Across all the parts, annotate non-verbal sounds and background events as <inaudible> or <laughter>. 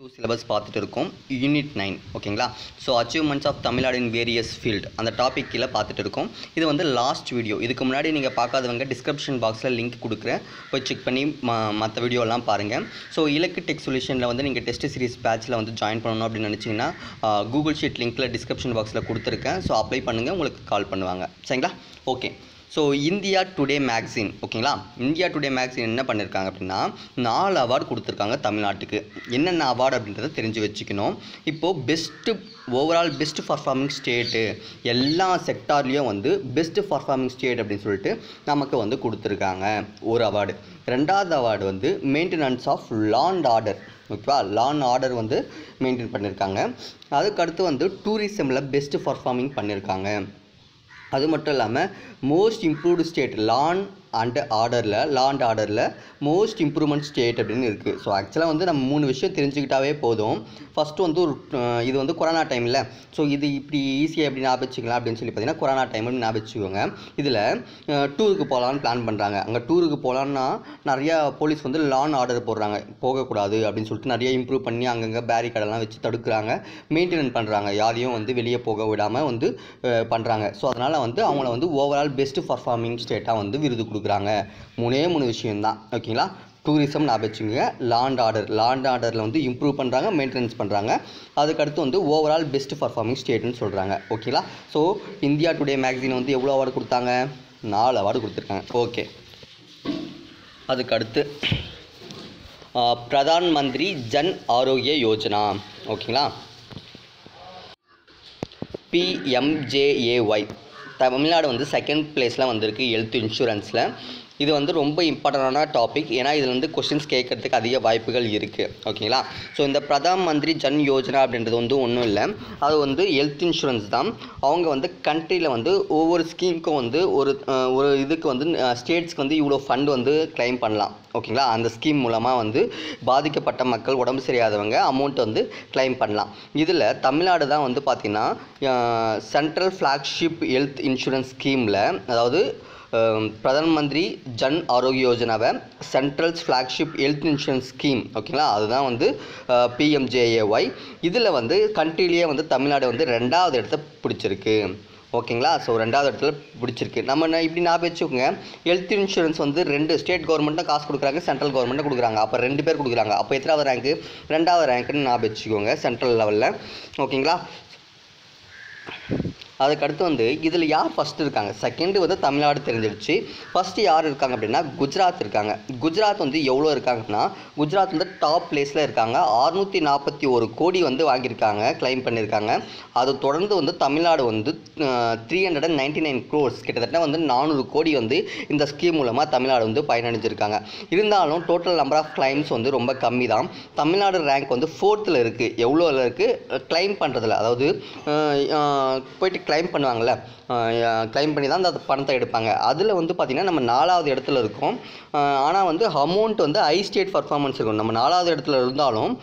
Two syllabus பார்த்துட்டு இருக்கோம். Unit nine ஓகேங்களா so achievements of Tamil Nadu in various field அந்த டாபிக் கீழே பார்த்துட்டு இருக்கோம். இது வந்து லாஸ்ட் வீடியோ இதுக்கு முன்னாடி நீங்கள் பார்க்காதவங்க டிஸ்கிரிப்ஷன் பாக்ஸில் லிங்க் கொடுக்குறேன். போய் செக் பண்ணி மற்ற வீடியோலாம் பாருங்கள் ஸோ இலக்கு டெக் சொல்யூஷனில் வந்து நீங்கள் டெஸ்ட் சீரிஸ் பேட்சில் வந்து ஜாயின் பண்ணணும் அப்படின்னு நினச்சிங்கன்னா கூகுள் ஷீட் லிங்க்கில் டிஸ்கிரிப்ஷன் பாக்ஸில் கொடுத்துருக்கேன். ஸோ அப்ளை பண்ணுங்கள் உங்களுக்கு கால் பண்ணுவாங்க. சரிங்களா? Okay so India Today magazine ஓகேங்களா? இந்தியா டுடே மேக்சின் என்ன பண்ணியிருக்காங்க அப்படின்னா நாலு அவார்டு கொடுத்துருக்காங்க தமிழ்நாட்டுக்கு. என்னென்ன அவார்டு அப்படின்றத தெரிஞ்சு வச்சுக்கணும். இப்போது best overall best performing state எல்லா செக்டார்லேயும் வந்து பெஸ்ட் பர்ஃபார்மிங் ஸ்டேட் அப்படின்னு சொல்லிட்டு நமக்கு வந்து கொடுத்துருக்காங்க. ஒரு அவார்டு ரெண்டாவது அவார்டு வந்து maintenance of law and order ஓகேவா? லான் ஆர்டர் வந்து மெயின்டைன் பண்ணியிருக்காங்க அதுக்கடுத்து வந்து டூரிசமில் பெஸ்ட் பர்ஃபார்மிங் பண்ணியிருக்காங்க அது மட்டும் இல்லாமல் most improved state law and ஆர்டரில் லாண்ட் ஆர்டரில் மோஸ்ட் இம்ப்ரூவ்மெண்ட் ஸ்டேட் அப்படின்னு இருக்குது ஸோ ஆக்சுவலாக வந்து நம்ம மூணு விஷயம் தெரிஞ்சுக்கிட்டாவே போதும். ஃபஸ்ட்டு வந்து ஒரு இது வந்து கொரோனா டைமில் ஸோ இது இப்படி ஈஸியாக எப்படி ஞாபகிச்சிக்கலாம் அப்படின்னு சொல்லி பார்த்தீங்கன்னா கொரோனா டைம்னு ஞாபகிச்சுக்கோங்க. இதில் டூருக்கு போகலான்னு பிளான் பண்ணுறாங்க அங்கே டூருக்கு போகலான்னா நிறையா போலீஸ் வந்து லான் ஆர்டர் போடுறாங்க. போகக்கூடாது அப்படின்னு சொல்லிட்டு நிறைய இம்ப்ரூவ் பண்ணி அங்கங்கே பேரிகேடெல்லாம் வச்சு தடுக்கிறாங்க. மெயின்டெனன் பண்ணுறாங்க யாரையும் வந்து வெளியே போக விடாமல் வந்து பண்ணுறாங்க ஸோ அதனால் வந்து அவங்கள வந்து ஓவரால் பெஸ்ட் பர்ஃபார்மிங் ஸ்டேட்டாக வந்து விருது கொடுக்குறாங்க மூணே மூணு விஷயம்தான். ஓகேங்களா? டூரிசம் நான் வச்சுக்கோங்க லாண்ட் ஆர்டர் லாண்ட் ஆர்டரில் வந்து இம்ப்ரூவ் பண்ணுறாங்க மெயின்டெனன்ஸ் பண்ணுறாங்க அதுக்கடுத்து வந்து ஓவரால் பெஸ்ட் பர்ஃபார்மிங் ஸ்டேட்னு சொல்கிறாங்க ஓகேங்களா? ஸோ இந்தியா டுடே மேக்சின் வந்து எவ்வளோ அவார்டு கொடுத்தாங்க? நாலு அவார்டு கொடுத்துருக்காங்க. ஓகே அதுக்கடுத்து பிரதான் மந்திரி ஜன் ஆரோக்கிய யோஜனா ஓகேங்களா? பிஎம்ஜேஏஒய் தமிழ்நாடு வந்து செகண்ட் பிளேஸில் வந்திருக்கு ஹெல்த் இன்சூரன்ஸில் இது வந்து ரொம்ப இம்பார்ட்டண்டான டாபிக் ஏன்னா இதில் வந்து கொஷின்ஸ் கேட்கறதுக்கு அதிக வாய்ப்புகள் இருக்குது ஓகேங்களா ஸோ இந்த பிரதான் மந்திரி ஜன் யோஜனா அப்படின்றது வந்து ஒன்றும் இல்லை. அது வந்து ஹெல்த் இன்சூரன்ஸ் தான். அவங்க வந்து கண்ட்ரியில் வந்து ஒவ்வொரு ஸ்கீமுக்கும் வந்து ஒரு ஒரு இதுக்கு வந்து ஸ்டேட்ஸ்க்கு வந்து இவ்வளோ ஃபண்ட் வந்து கிளைம் பண்ணலாம். ஓகேங்களா அந்த ஸ்கீம் மூலமாக வந்து பாதிக்கப்பட்ட மக்கள் உடம்பு சரியாதவங்க அமௌண்ட் வந்து கிளைம் பண்ணலாம். இதில் தமிழ்நாடு தான் வந்து பார்த்திங்கன்னா சென்ட்ரல் ஃப்ளாக்ஷிப் ஹெல்த் இன்சூரன்ஸ் ஸ்கீமில் அதாவது Pradhan Mantri Jan Arogya யோஜனாவை central flagship health insurance scheme ஓகேங்களா அதுதான் வந்து பிஎம்ஜேஏஒய் இதில் வந்து கண்ட்ரிலேயே வந்து தமிழ்நாடு வந்து ரெண்டாவது இடத்த பிடிச்சிருக்கு. ஓகேங்களா ஸோ ரெண்டாவது இடத்துல பிடிச்சிருக்கு. நம்ம என்ன இப்படி ஞாபகம் வச்சுக்கோங்க. ஹெல்த் இன்சூரன்ஸ் வந்து ரெண்டு ஸ்டேட் கவர்மெண்ட்டும் காசு கொடுக்குறாங்க சென்ட்ரல் கவர்மெண்ட்டும் கொடுக்குறாங்க. அப்போ ரெண்டு பேர் கொடுக்குறாங்க. அப்போ எத்தனாவது ரேங்க்கு ரெண்டாவது ரேங்க்குன்னு ஞாபகம் வச்சுக்கோங்க சென்ட்ரல் லெவலில் ஓகேங்களா அதுக்கடுத்து வந்து இதில் யார் ஃபஸ்ட்டு இருக்காங்க? செகண்டு வந்து தமிழ்நாடு தெரிஞ்சிடுச்சு ஃபஸ்ட்டு யார் இருக்காங்க அப்படின்னா குஜராத் இருக்காங்க. குஜராத் வந்து எவ்வளோ இருக்காங்கன்னா குஜராத் வந்து டாப் பிளேஸில் இருக்காங்க. அறுநூற்றி நாற்பத்தி ஒரு கோடி வந்து வாங்கியிருக்காங்க க்ளைம் பண்ணியிருக்காங்க. அதை தொடர்ந்து வந்து தமிழ்நாடு வந்து three hundred and ninety nine crores கிட்டத்தட்ட வந்து நானூறு கோடி வந்து இந்த ஸ்கீம் மூலமாக தமிழ்நாடு வந்து பயனடைஞ்சிருக்காங்க. இருந்தாலும் டோட்டல் நம்பர் ஆஃப் கிளைம்ஸ் வந்து ரொம்ப கம்மி தான் தமிழ்நாடு ரேங்க் வந்து ஃபோர்த்தில் இருக்குது எவ்வளோவில் இருக்குது கிளைம் பண்ணுறதுல அதாவது போயிட்டு கிளைம் பண்ணுவாங்கள்ல கிளைம் பண்ணி தான் அந்த பணத்தை எடுப்பாங்க. அதில் வந்து பார்த்திங்கன்னா நம்ம நாலாவது இடத்துல இருக்கோம். ஆனால் வந்து அமௌண்ட் வந்து ஐ ஸ்டேட் பர்ஃபார்மன்ஸ் இருக்கும். நம்ம நாலாவது இடத்துல இருந்தாலும்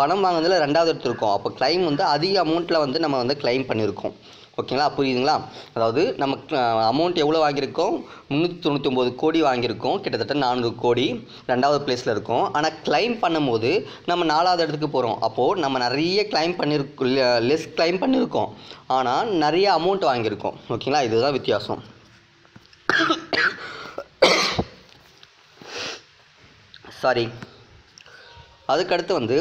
பணம் வாங்குறதுல ரெண்டாவது இடத்துல இருக்கோம். அப்போ கிளைம் வந்து அதிக அமௌண்ட்டில் வந்து நம்ம வந்து கிளைம் பண்ணியிருக்கோம். ஓகேங்களா? புரியுதுங்களா? அதாவது நமக்கு அமௌண்ட் எவ்வளோ வாங்கியிருக்கோம்? முந்நூற்றி தொண்ணூற்றி ஒம்பது கோடி வாங்கியிருக்கோம். கிட்டத்தட்ட நானூறு கோடி ரெண்டாவது பிளேஸில் இருக்கோம். ஆனால் கிளைம் பண்ணும்போது நம்ம நாலாவது இடத்துக்கு போகிறோம் அப்போது நம்ம நிறைய கிளைம் பண்ணியிருக்கோம் லெஸ் கிளைம் பண்ணியிருக்கோம் ஆனால் நிறைய அமௌண்ட் வாங்கியிருக்கோம். ஓகேங்களா? இதுதான் வித்தியாசம். சாரி அதுக்கடுத்து வந்து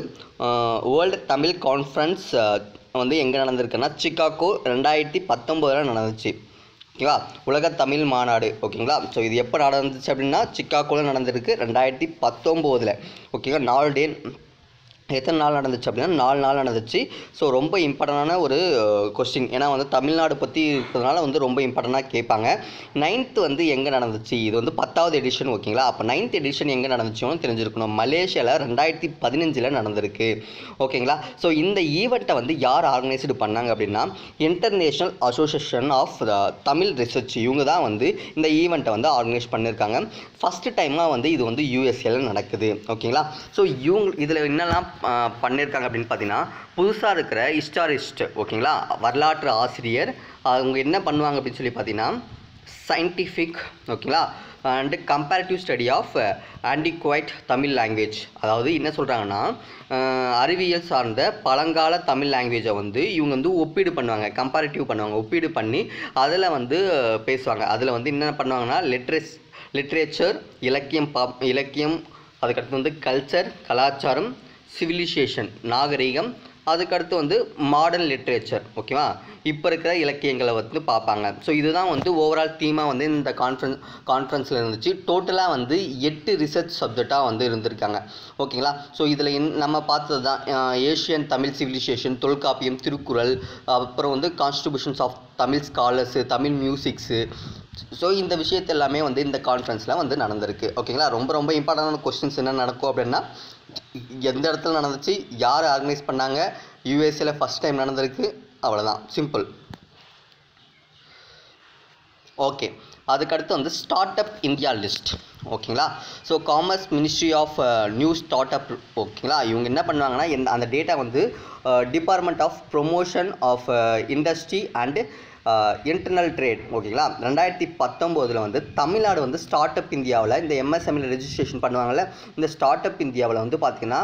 வேர்ல்டு தமிழ் கான்ஃபரன்ஸ் வந்து எங்கே நடந்திருக்குன்னா சிக்காகோ ரெண்டாயிரத்தி பத்தொம்போதில் நடந்துச்சு. ஓகேவா? உலக தமிழ் மாநாடு. ஓகேங்களா? ஸோ இது எப்போ நடந்துச்சு அப்படின்னா சிக்காகோவில் நடந்திருக்கு ரெண்டாயிரத்தி பத்தொம்போதில். ஓகேங்களா நாலு டே எத்தனை நாள் நடந்துச்சு அப்படின்னா நாலு நாள் நடந்துச்சு. ஸோ ரொம்ப இம்பார்ட்டண்டான ஒரு கொஸ்டின் ஏன்னா வந்து தமிழ்நாடு பற்றி இருக்கிறதுனால வந்து ரொம்ப இம்பார்ட்டண்ட்டாக கேட்பாங்க. நைன்த்து வந்து எங்கே நடந்துச்சு? இது வந்து பத்தாவது எடிஷன் ஓகேங்களா அப்போ நைன்த் எடிஷன் எங்கே நடந்துச்சுன்னு தெரிஞ்சிருக்கணும். மலேசியாவில் ரெண்டாயிரத்தி பதினஞ்சில் நடந்திருக்கு. ஓகேங்களா ஸோ இந்த ஈவெண்ட்டை வந்து யார் ஆர்கனைஸ்டு பண்ணாங்க அப்படின்னா international association of Tamil research இவங்க தான் வந்து இந்த ஈவெண்ட்டை வந்து ஆர்கனைஸ் பண்ணியிருக்காங்க ஃபஸ்ட்டு டைமாக வந்து இது வந்து யூஎஸ்ஏல நடக்குது. ஓகேங்களா ஸோ இவங்க இதில் என்னெல்லாம் பண்ணியிருக்காங்க அப்படின்னு பார்த்தீங்கன்னா புதுசாக இருக்கிற ஹிஸ்டாரிஸ்ட் ஓகேங்களா? வரலாற்று ஆசிரியர் அவங்க என்ன பண்ணுவாங்க அப்படின்னு சொல்லி பார்த்தீங்கன்னா சயின்டிஃபிக் ஓகேங்களா? And comparative study of antiquity Tamil language அதாவது என்ன சொல்கிறாங்கன்னா அறிவியல் சார்ந்த பழங்கால தமிழ் லாங்குவேஜை வந்து இவங்க வந்து ஒப்பீடு பண்ணுவாங்க கம்பேரிட்டிவ் பண்ணுவாங்க ஒப்பீடு பண்ணி அதில் வந்து பேசுவாங்க. அதில் வந்து என்ன பண்ணுவாங்கன்னா லிட்ரேஸ் லிட்ரேச்சர் இலக்கியம் பா இலக்கியம் அதுக்கடுத்து வந்து கல்ச்சர் கலாச்சாரம் சிவிலைசேஷன் நாகரிகம் அதுக்கடுத்து வந்து மாடர்ன் லிட்ரேச்சர் ஓகேவா இப்போ இருக்கிற இலக்கியங்களை வந்து பார்ப்பாங்க. ஸோ இதுதான் வந்து ஓவரால் தீமாக வந்து இந்த கான்ஃபரன்ஸ் கான்ஃபரன்ஸில் இருந்துச்சு. டோட்டலாக வந்து எட்டு ரிசர்ச் சப்ஜெக்டாக வந்து இருந்திருக்காங்க. ஓகேங்களா ஸோ இதில் நம்ம பார்த்தது தான் ஏஷியன் தமிழ் சிவிலைசேஷன் தொல்காப்பியம் திருக்குறள் அப்புறம் வந்து contributions of Tamil scholars Tamil musics so இந்த விஷயத்த எல்லாமே வந்து இந்த கான்ஃபரன்ஸில் வந்து நடந்திருக்கு. ஓகேங்களா ரொம்ப ரொம்ப இம்பார்ட்டண்டான கொஸ்டின்ஸ் என்ன நடக்கும் அப்படின்னா எந்த இடத்துல நடந்துச்சு யார் ஆர்கனைஸ் பண்ணாங்க யூஎஸ்ஏல ஃபஸ்ட் டைம் நடந்திருக்கு அவ்வளோதான் சிம்பிள் ஓகே அதுக்கடுத்து வந்து ஸ்டார்ட் அப் இந்தியா லிஸ்ட் ஓகேங்களா so commerce ministry of new start up ஓகேங்களா இவங்க என்ன பண்ணுவாங்கன்னா அந்த டேட்டா வந்து department of promotion of industry and internal trade ஓகேங்களா ரெண்டாயிரத்தி பத்தொம்போதில் வந்து தமிழ்நாடு வந்து ஸ்டார்ட் அப் இந்தியாவில் இந்த எம்எஸ்எம்இல ரெஜிஸ்ட்ரேஷன் பண்ணுவாங்கள்ல இந்த ஸ்டார்ட் அப் இந்தியாவில் வந்து பார்த்திங்கன்னா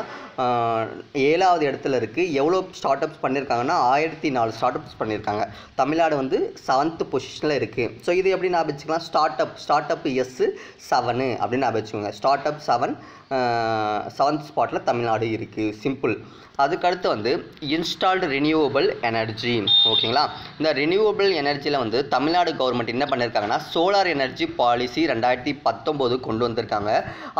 ஏழாவது இடத்துல இருக்குது எவ்வளோ ஸ்டார்ட் அப்ஸ் பண்ணியிருக்காங்கன்னா ஆயிரத்தி நாலு ஸ்டார்ட் அப்ஸ் பண்ணியிருக்காங்க தமிழ்நாடு வந்து செவன்த்து பொசிஷனில் இருக்குது ஸோ இது எப்படி நான் வச்சுக்கலாம் start up start up S seven அப்படின்னு நான் வச்சுக்கோங்க ஸ்டார்ட் அப் செவன் செவன்த் ஸ்பாட்டில் தமிழ்நாடு இருக்குது சிம்பிள் அதுக்கடுத்து வந்து இன்ஸ்டால்டு ரினியூவபிள் எனர்ஜி ஓகேங்களா இந்த ரினியூவபிள் எனர்ஜியில் வந்து தமிழ்நாடு கவர்மெண்ட் என்ன பண்ணியிருக்காங்கன்னா சோலார் எனர்ஜி பாலிசி ரெண்டாயிரத்தி பத்தொம்போது கொண்டு வந்திருக்காங்க.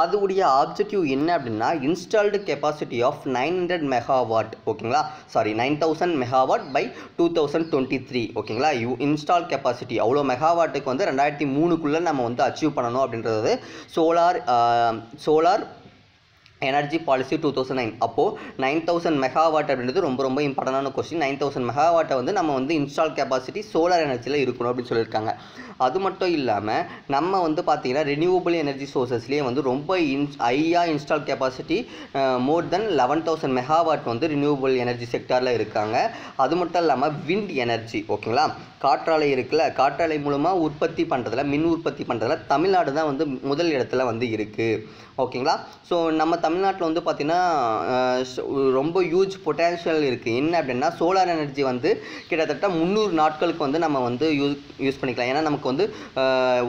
அதுடைய ஆப்ஜெக்டிவ் என்ன அப்படின்னா installed capacity of nine hundred megawatt ஓகேங்களா sorry nine thousand megawatt by two thousand twenty three ஓகேங்களா யூ இன்ஸ்டால் கெப்பாசிட்டி அவ்வளோ மெகாவாட்டுக்கு வந்து ரெண்டாயிரத்தி மூணுக்குள்ளே நம்ம வந்து அச்சீவ் பண்ணணும் அப்படின்றது solar solar energy policy two thousand nine அப்போது நைன் தௌசண்ட் மெகாவாட் அப்படின்றது ரொம்ப ரொம்ப இம்பார்ட்டண்டான கொஸ்டின் நைன் தௌசண்ட் மெகாவாட்டை வந்து நம்ம வந்து இன்ஸ்டால் கெப்பாசிட்டி சோலார் எனர்ஜியில் இருக்கணும் அப்படின்னு சொல்லியிருக்காங்க. அது மட்டும் இல்லாமல் நம்ம வந்து பார்த்திங்கன்னா ரினியூவபிள் எனர்ஜி சோர்சஸ்லேயே வந்து ரொம்ப இன்ஸ் ஹையாக install capacity more than eleven thousand megawatt வந்து ரினியூவபிள் எனர்ஜி செக்டாரில் இருக்காங்க. அது மட்டும் இல்லாமல் விண்ட் எனர்ஜி ஓகேங்களா காற்றாலை இருக்குல்ல காற்றாலை மூலமாக உற்பத்தி பண்ணுறதுல மின் உற்பத்தி பண்ணுறதுல தமிழ்நாடு தான் வந்து முதல் இடத்துல வந்து இருக்குது ஓகேங்களா? ஸோ நம்ம தமிழ்நாட்டில் வந்து பார்த்திங்கன்னா ரொம்ப ஹியூஜ் பொட்டன்ஷியல் இருக்குது என்ன அப்படின்னா சோலார் எனர்ஜி வந்து கிட்டத்தட்ட முந்நூறு நாட்களுக்கு வந்து நம்ம வந்து யூஸ் யூஸ் பண்ணிக்கலாம். ஏன்னா நமக்கு வந்து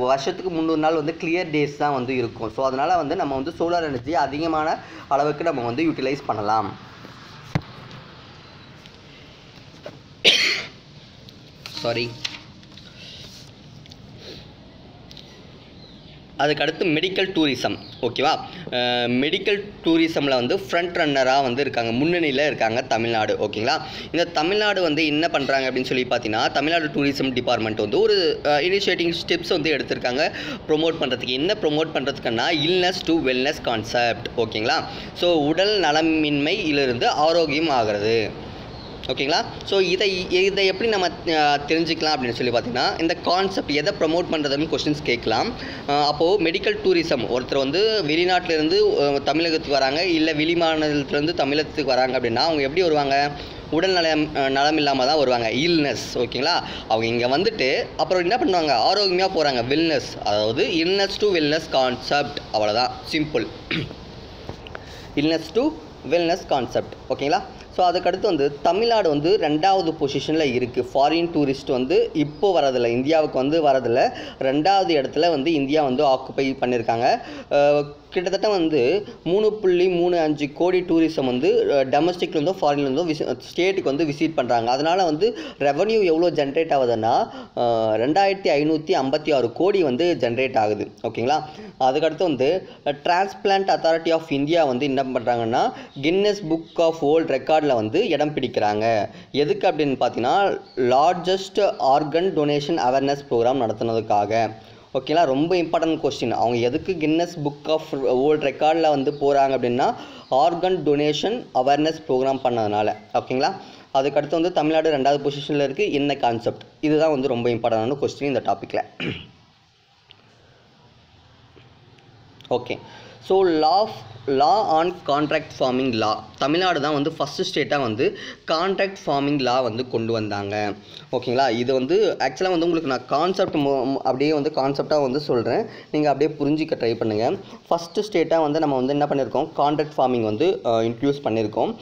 வருஷத்துக்கு முந்நூறு நாள் வந்து கிளியர் டேஸ் தான் வந்து இருக்கும். ஸோ அதனால் வந்து நம்ம வந்து சோலார் எனர்ஜி அதிகமான அளவுக்கு நம்ம வந்து யூட்டிலைஸ் பண்ணலாம். சாரி அதுக்கடுத்து மெடிக்கல் டூரிசம் ஓகேவா? மெடிக்கல் டூரிசமில் வந்து ஃப்ரண்ட் ரன்னராக வந்து இருக்காங்க. முன்னணியில் இருக்காங்க தமிழ்நாடு. ஓகேங்களா? இந்த தமிழ்நாடு வந்து என்ன பண்ணுறாங்க அப்படின்னு சொல்லி பார்த்தீங்கன்னா தமிழ்நாடு டூரிசம் டிபார்ட்மெண்ட் வந்து ஒரு இனிஷியேட்டிங் ஸ்டெப்ஸ் வந்து எடுத்திருக்காங்க. ப்ரொமோட் பண்ணுறதுக்கு என்ன ப்ரொமோட் பண்ணுறதுக்குன்னா இல்னஸ் டு வெல்னஸ் கான்செப்ட் ஓகேங்களா? ஸோ உடல் நலமின்மையிலிருந்து ஆரோக்கியம் ஆகிறது. ஓகேங்களா? ஸோ இதை இதை எப்படி நம்ம தெரிஞ்சுக்கலாம் அப்படின்னு சொல்லி பார்த்தீங்கன்னா இந்த கான்செப்ட் எதை ப்ரமோட் பண்ணுறதுன்னு கொஸ்டின்ஸ் கேட்கலாம். அப்போது மெடிக்கல் டூரிசம் ஒருத்தர் வந்து வெளிநாட்டிலேருந்து தமிழகத்துக்கு வராங்க இல்லை வெளி மாநிலத்திலேருந்து தமிழகத்துக்கு வராங்க அப்படின்னா அவங்க எப்படி வருவாங்க? உடல் நலம் நலம் இல்லாமல் தான் வருவாங்க. இல்னஸ் ஓகேங்களா? அவங்க இங்கே வந்துட்டு அப்புறம் என்ன பண்ணுவாங்க? ஆரோக்கியமாக போகிறாங்க வெல்னஸ் அதாவது இல்னஸ் டு வெல்னஸ் கான்செப்ட் அவ்வளோதான் simple illness to wellness concept ஓகேங்களா? ஸோ அதுக்கடுத்து வந்து தமிழ்நாடு வந்து ரெண்டாவது பொசிஷனில் இருக்குது ஃபாரின் டூரிஸ்ட் வந்து இப்போ வரதில்லை. இந்தியாவுக்கு வந்து வரதில்லை. ரெண்டாவது இடத்துல வந்து இந்தியா வந்து ஆக்குப்பை பண்ணியிருக்காங்க கிட்டத்தட்ட வந்து மூணு புள்ளி மூணு அஞ்சு கோடி டூரிசம் வந்து டொமஸ்டிக்லேருந்தும் ஃபாரின்லேருந்தும் விசி ஸ்டேட்டுக்கு வந்து விசிட் பண்ணுறாங்க அதனால் வந்து ரெவன்யூ எவ்வளோ ஜென்ரேட் ஆகுதுன்னா ரெண்டாயிரத்தி ஐநூற்றி ஐம்பத்தி ஆறு கோடி வந்து ஜென்ரேட் ஆகுது. ஓகேங்களா? அதுக்கடுத்து வந்து டிரான்ஸ்பிளான்ட் அத்தாரிட்டி ஆஃப் இந்தியா வந்து என்ன பண்ணுறாங்கன்னா கின்னஸ் புக் ஆஃப் வேர்ல்ட் ரெக்கார்டில் வந்து இடம் பிடிக்கிறாங்க. எதுக்கு அப்படின்னு பார்த்தீங்கன்னா largest organ donation awareness programme நடத்துனதுக்காக. ஓகேங்களா ரொம்ப இம்பார்ட்டன்ட் கொஸ்டின் அவங்க எதுக்கு கின்னஸ் புக் ஆஃப் வேர்ல்ட் ரெக்கார்டில் வந்து போகிறாங்க அப்படின்னா ஆர்கன் டொனேஷன் அவேர்னஸ் ப்ரோக்ராம் பண்ணதுனால. ஓகேங்களா அதுக்கடுத்து வந்து தமிழ்நாடு ரெண்டாவது பொசிஷனில் இருக்குது என்ன கான்செப்ட் இதுதான் வந்து ரொம்ப இம்பார்ட்டண்டான கொஸ்டின் இந்த டாப்பிக்கில் okay so law of law on contract farming law Tamil Nadu தான் வந்து ஃபஸ்ட்டு ஸ்டேட்டாக வந்து கான்ட்ராக்ட் ஃபார்மிங் லா வந்து கொண்டு வந்தாங்க. ஓகேங்களா இது வந்து ஆக்சுவலாக வந்து உங்களுக்கு நான் கான்செப்ட் அப்படியே வந்து கான்செப்டாக வந்து சொல்கிறேன் நீங்கள் அப்படியே புரிஞ்சிக்க ட்ரை பண்ணுங்கள் ஃபஸ்ட்டு ஸ்டேட்டாக வந்து நம்ம வந்து என்ன பண்ணியிருக்கோம் கான்ட்ராக்ட் ஃபார்மிங் வந்து இன்ட்ரடியூஸ் பண்ணியிருக்கோம்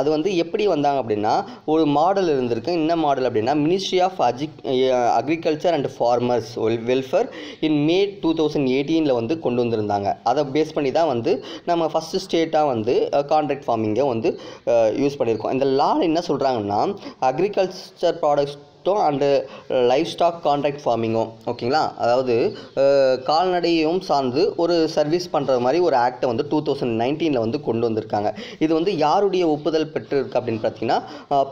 அது வந்து எப்படி வந்தாங்க அப்படின்னா ஒரு மாடல் இருந்திருக்கு. என்ன மாடல் அப்படின்னா ministry of Aji agriculture and farmers welfare in May two thousand எயிட்டீனில் வந்து கொண்டு வந்திருந்தாங்க. அதை பேஸ் பண்ணி தான் வந்து நம்ம ஃபஸ்ட்டு ஸ்டேட்டாக வந்து கான்ட்ராக்ட் ஃபார்மிங்கை வந்து யூஸ் பண்ணியிருக்கோம் இந்த லால் என்ன சொல்கிறாங்கன்னா அக்ரிகல்ச்சர் ப்ராடக்ட்ஸும் அண்டு லைஃப் ஸ்டாக் கான்ட்ராக்ட் ஃபார்மிங்கும் ஓகேங்களா? அதாவது கால்நடையும் சார்ந்து ஒரு சர்வீஸ் பண்ணுற மாதிரி ஒரு ஆக்டை வந்து டூ தௌசண்ட் நைன்டீனில் வந்து கொண்டு வந்திருக்காங்க. இது வந்து யாருடைய ஒப்புதல் பெற்றிருக்கு அப்படின்னு பார்த்தீங்கன்னா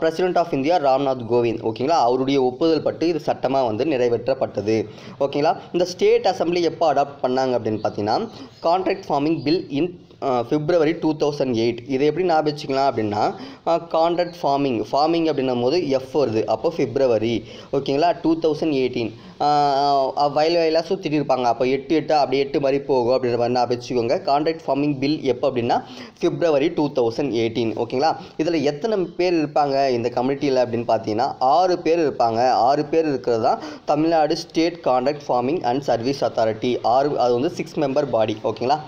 President of India Ramnath Kovind ஓகேங்களா? அவருடைய ஒப்புதல் பட்டு இது சட்டமாக வந்து நிறைவேற்றப்பட்டது ஓகேங்களா? இந்த ஸ்டேட் அசம்பிளி எப்போ அடாப்ட் பண்ணாங்க அப்படின்னு பார்த்தீங்கன்னா contract farming bill in February two thousand eight இதை எப்படி ஞாபகம் வச்சுக்கலாம் அப்படின்னா கான்ட்ராக்ட் ஃபார்மிங் ஃபார்மிங் அப்படின்னும் போது எஃப் வருது. அப்போ ஃபிப்ரவரி ஓகேங்களா டூ தௌசண்ட் எயிட்டீன் வயல் வயலாக சுற்றிட்டு இருப்பாங்க. அப்போ எட்டு எட்டு அப்படி எட்டு மாதிரி போகும் அப்படின்ற மாதிரி ஞாபகம் வச்சுக்கோங்க கான்ட்ராக்ட் ஃபார்மிங் பில் எப்போ அப்படின்னா ஃபிப்ரவரி டூ தௌசண்ட் எயிட்டீன் ஓகேங்களா இதில் எத்தனை பேர் இருப்பாங்க இந்த கம்யூனிட்டியில் அப்படின்னு பார்த்தீங்கன்னா ஆறு பேர் இருப்பாங்க. ஆறு பேர் இருக்கிறது தான் Tamil Nadu state contract farming and service authority ஆறு அது வந்து சிக்ஸ் மெம்பர் பாடி ஓகேங்களா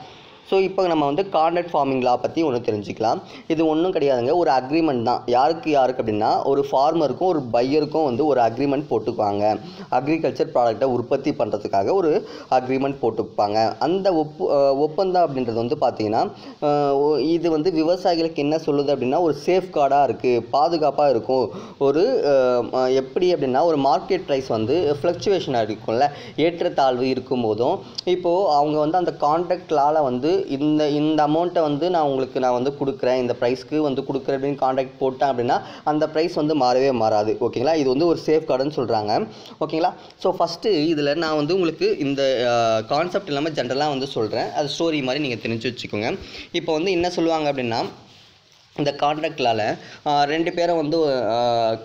ஸோ இப்போ நம்ம வந்து கான்ட்ராக்ட் ஃபார்மிங் லா பற்றி ஒன்று தெரிஞ்சுக்கலாம். இது ஒன்றும் கிடையாதுங்க. ஒரு அக்ரிமெண்ட் தான். யாருக்கு யாருக்கு அப்படின்னா ஒரு ஃபார்மருக்கும் ஒரு பையருக்கும் வந்து ஒரு அக்ரிமெண்ட் போட்டுக்குவாங்க. அக்ரிகல்ச்சர் ப்ராடக்டை உற்பத்தி பண்ணுறதுக்காக ஒரு அக்ரிமெண்ட் போட்டுப்பாங்க. அந்த ஒப்பு ஒப்பந்தம் அப்படின்றது வந்து பார்த்திங்கன்னா இது வந்து விவசாயிகளுக்கு என்ன சொல்லுது அப்படின்னா ஒரு சேஃப் கார்டாக இருக்குது பாதுகாப்பாக இருக்கும். ஒரு எப்படி அப்படின்னா ஒரு மார்க்கெட் ப்ரைஸ் வந்து ஃப்ளக்சுவேஷனாக இருக்கும்ல. ஏற்றத்தாழ்வு இருக்கும்போதும் இப்போது அவங்க வந்து அந்த கான்ட்ராக்ட்லால் வந்து இந்த இந்த அமௌண்ட்டை வந்து நான் உங்களுக்கு நான் வந்து கொடுக்குறேன். இந்த ப்ரைஸ்க்கு வந்து கொடுக்குறேன் அப்படின்னு கான்ட்ராக்ட் போட்டேன் அப்படின்னா அந்த ப்ரைஸ் வந்து மாறவே மாறாது. ஓகேங்களா இது வந்து ஒரு சேஃப் கார்டுன்னு சொல்கிறாங்க ஓகேங்களா ஸோ ஃபஸ்ட்டு இதில் நான் வந்து உங்களுக்கு இந்த கான்செப்ட் இல்லாமல் ஜென்ரலாக வந்து சொல்கிறேன் அது ஸ்டோரி மாதிரி நீங்கள் தெரிஞ்சு வச்சுக்கோங்க. இப்போ வந்து என்ன சொல்லுவாங்க அப்படின்னா இந்த கான்ட்ராக்ட்லால் ரெண்டு பேரும் வந்து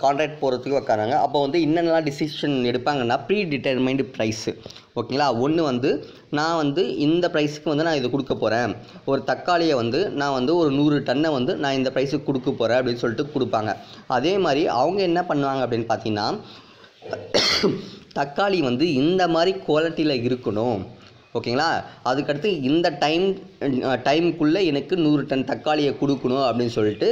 கான்ட்ராக்ட் போகிறதுக்கு வைக்கிறாங்க அப்போ வந்து என்னென்னலாம் டிசிஷன் எடுப்பாங்கன்னா ப்ரீ டிட்டர்மைண்டு ப்ரைஸு ஓகேங்களா? ஒன்று வந்து நான் வந்து இந்த ப்ரைஸுக்கு வந்து நான் இது கொடுக்க போகிறேன் ஒரு தக்காளியை வந்து நான் வந்து ஒரு நூறு டன்னை வந்து நான் இந்த ப்ரைஸுக்கு கொடுக்க போகிறேன் அப்படின்னு சொல்லிட்டு கொடுப்பாங்க. அதே மாதிரி அவங்க என்ன பண்ணுவாங்க அப்படின்னு பார்த்தீங்கன்னா தக்காளி வந்து இந்த மாதிரி குவாலிட்டியில் இருக்கணும். ஓகேங்களா? அதுக்கடுத்து இந்த டைம் டைமுக்குள்ளே எனக்கு நூறு டன் தக்காளியை கொடுக்கணும் அப்படின்னு சொல்லிட்டு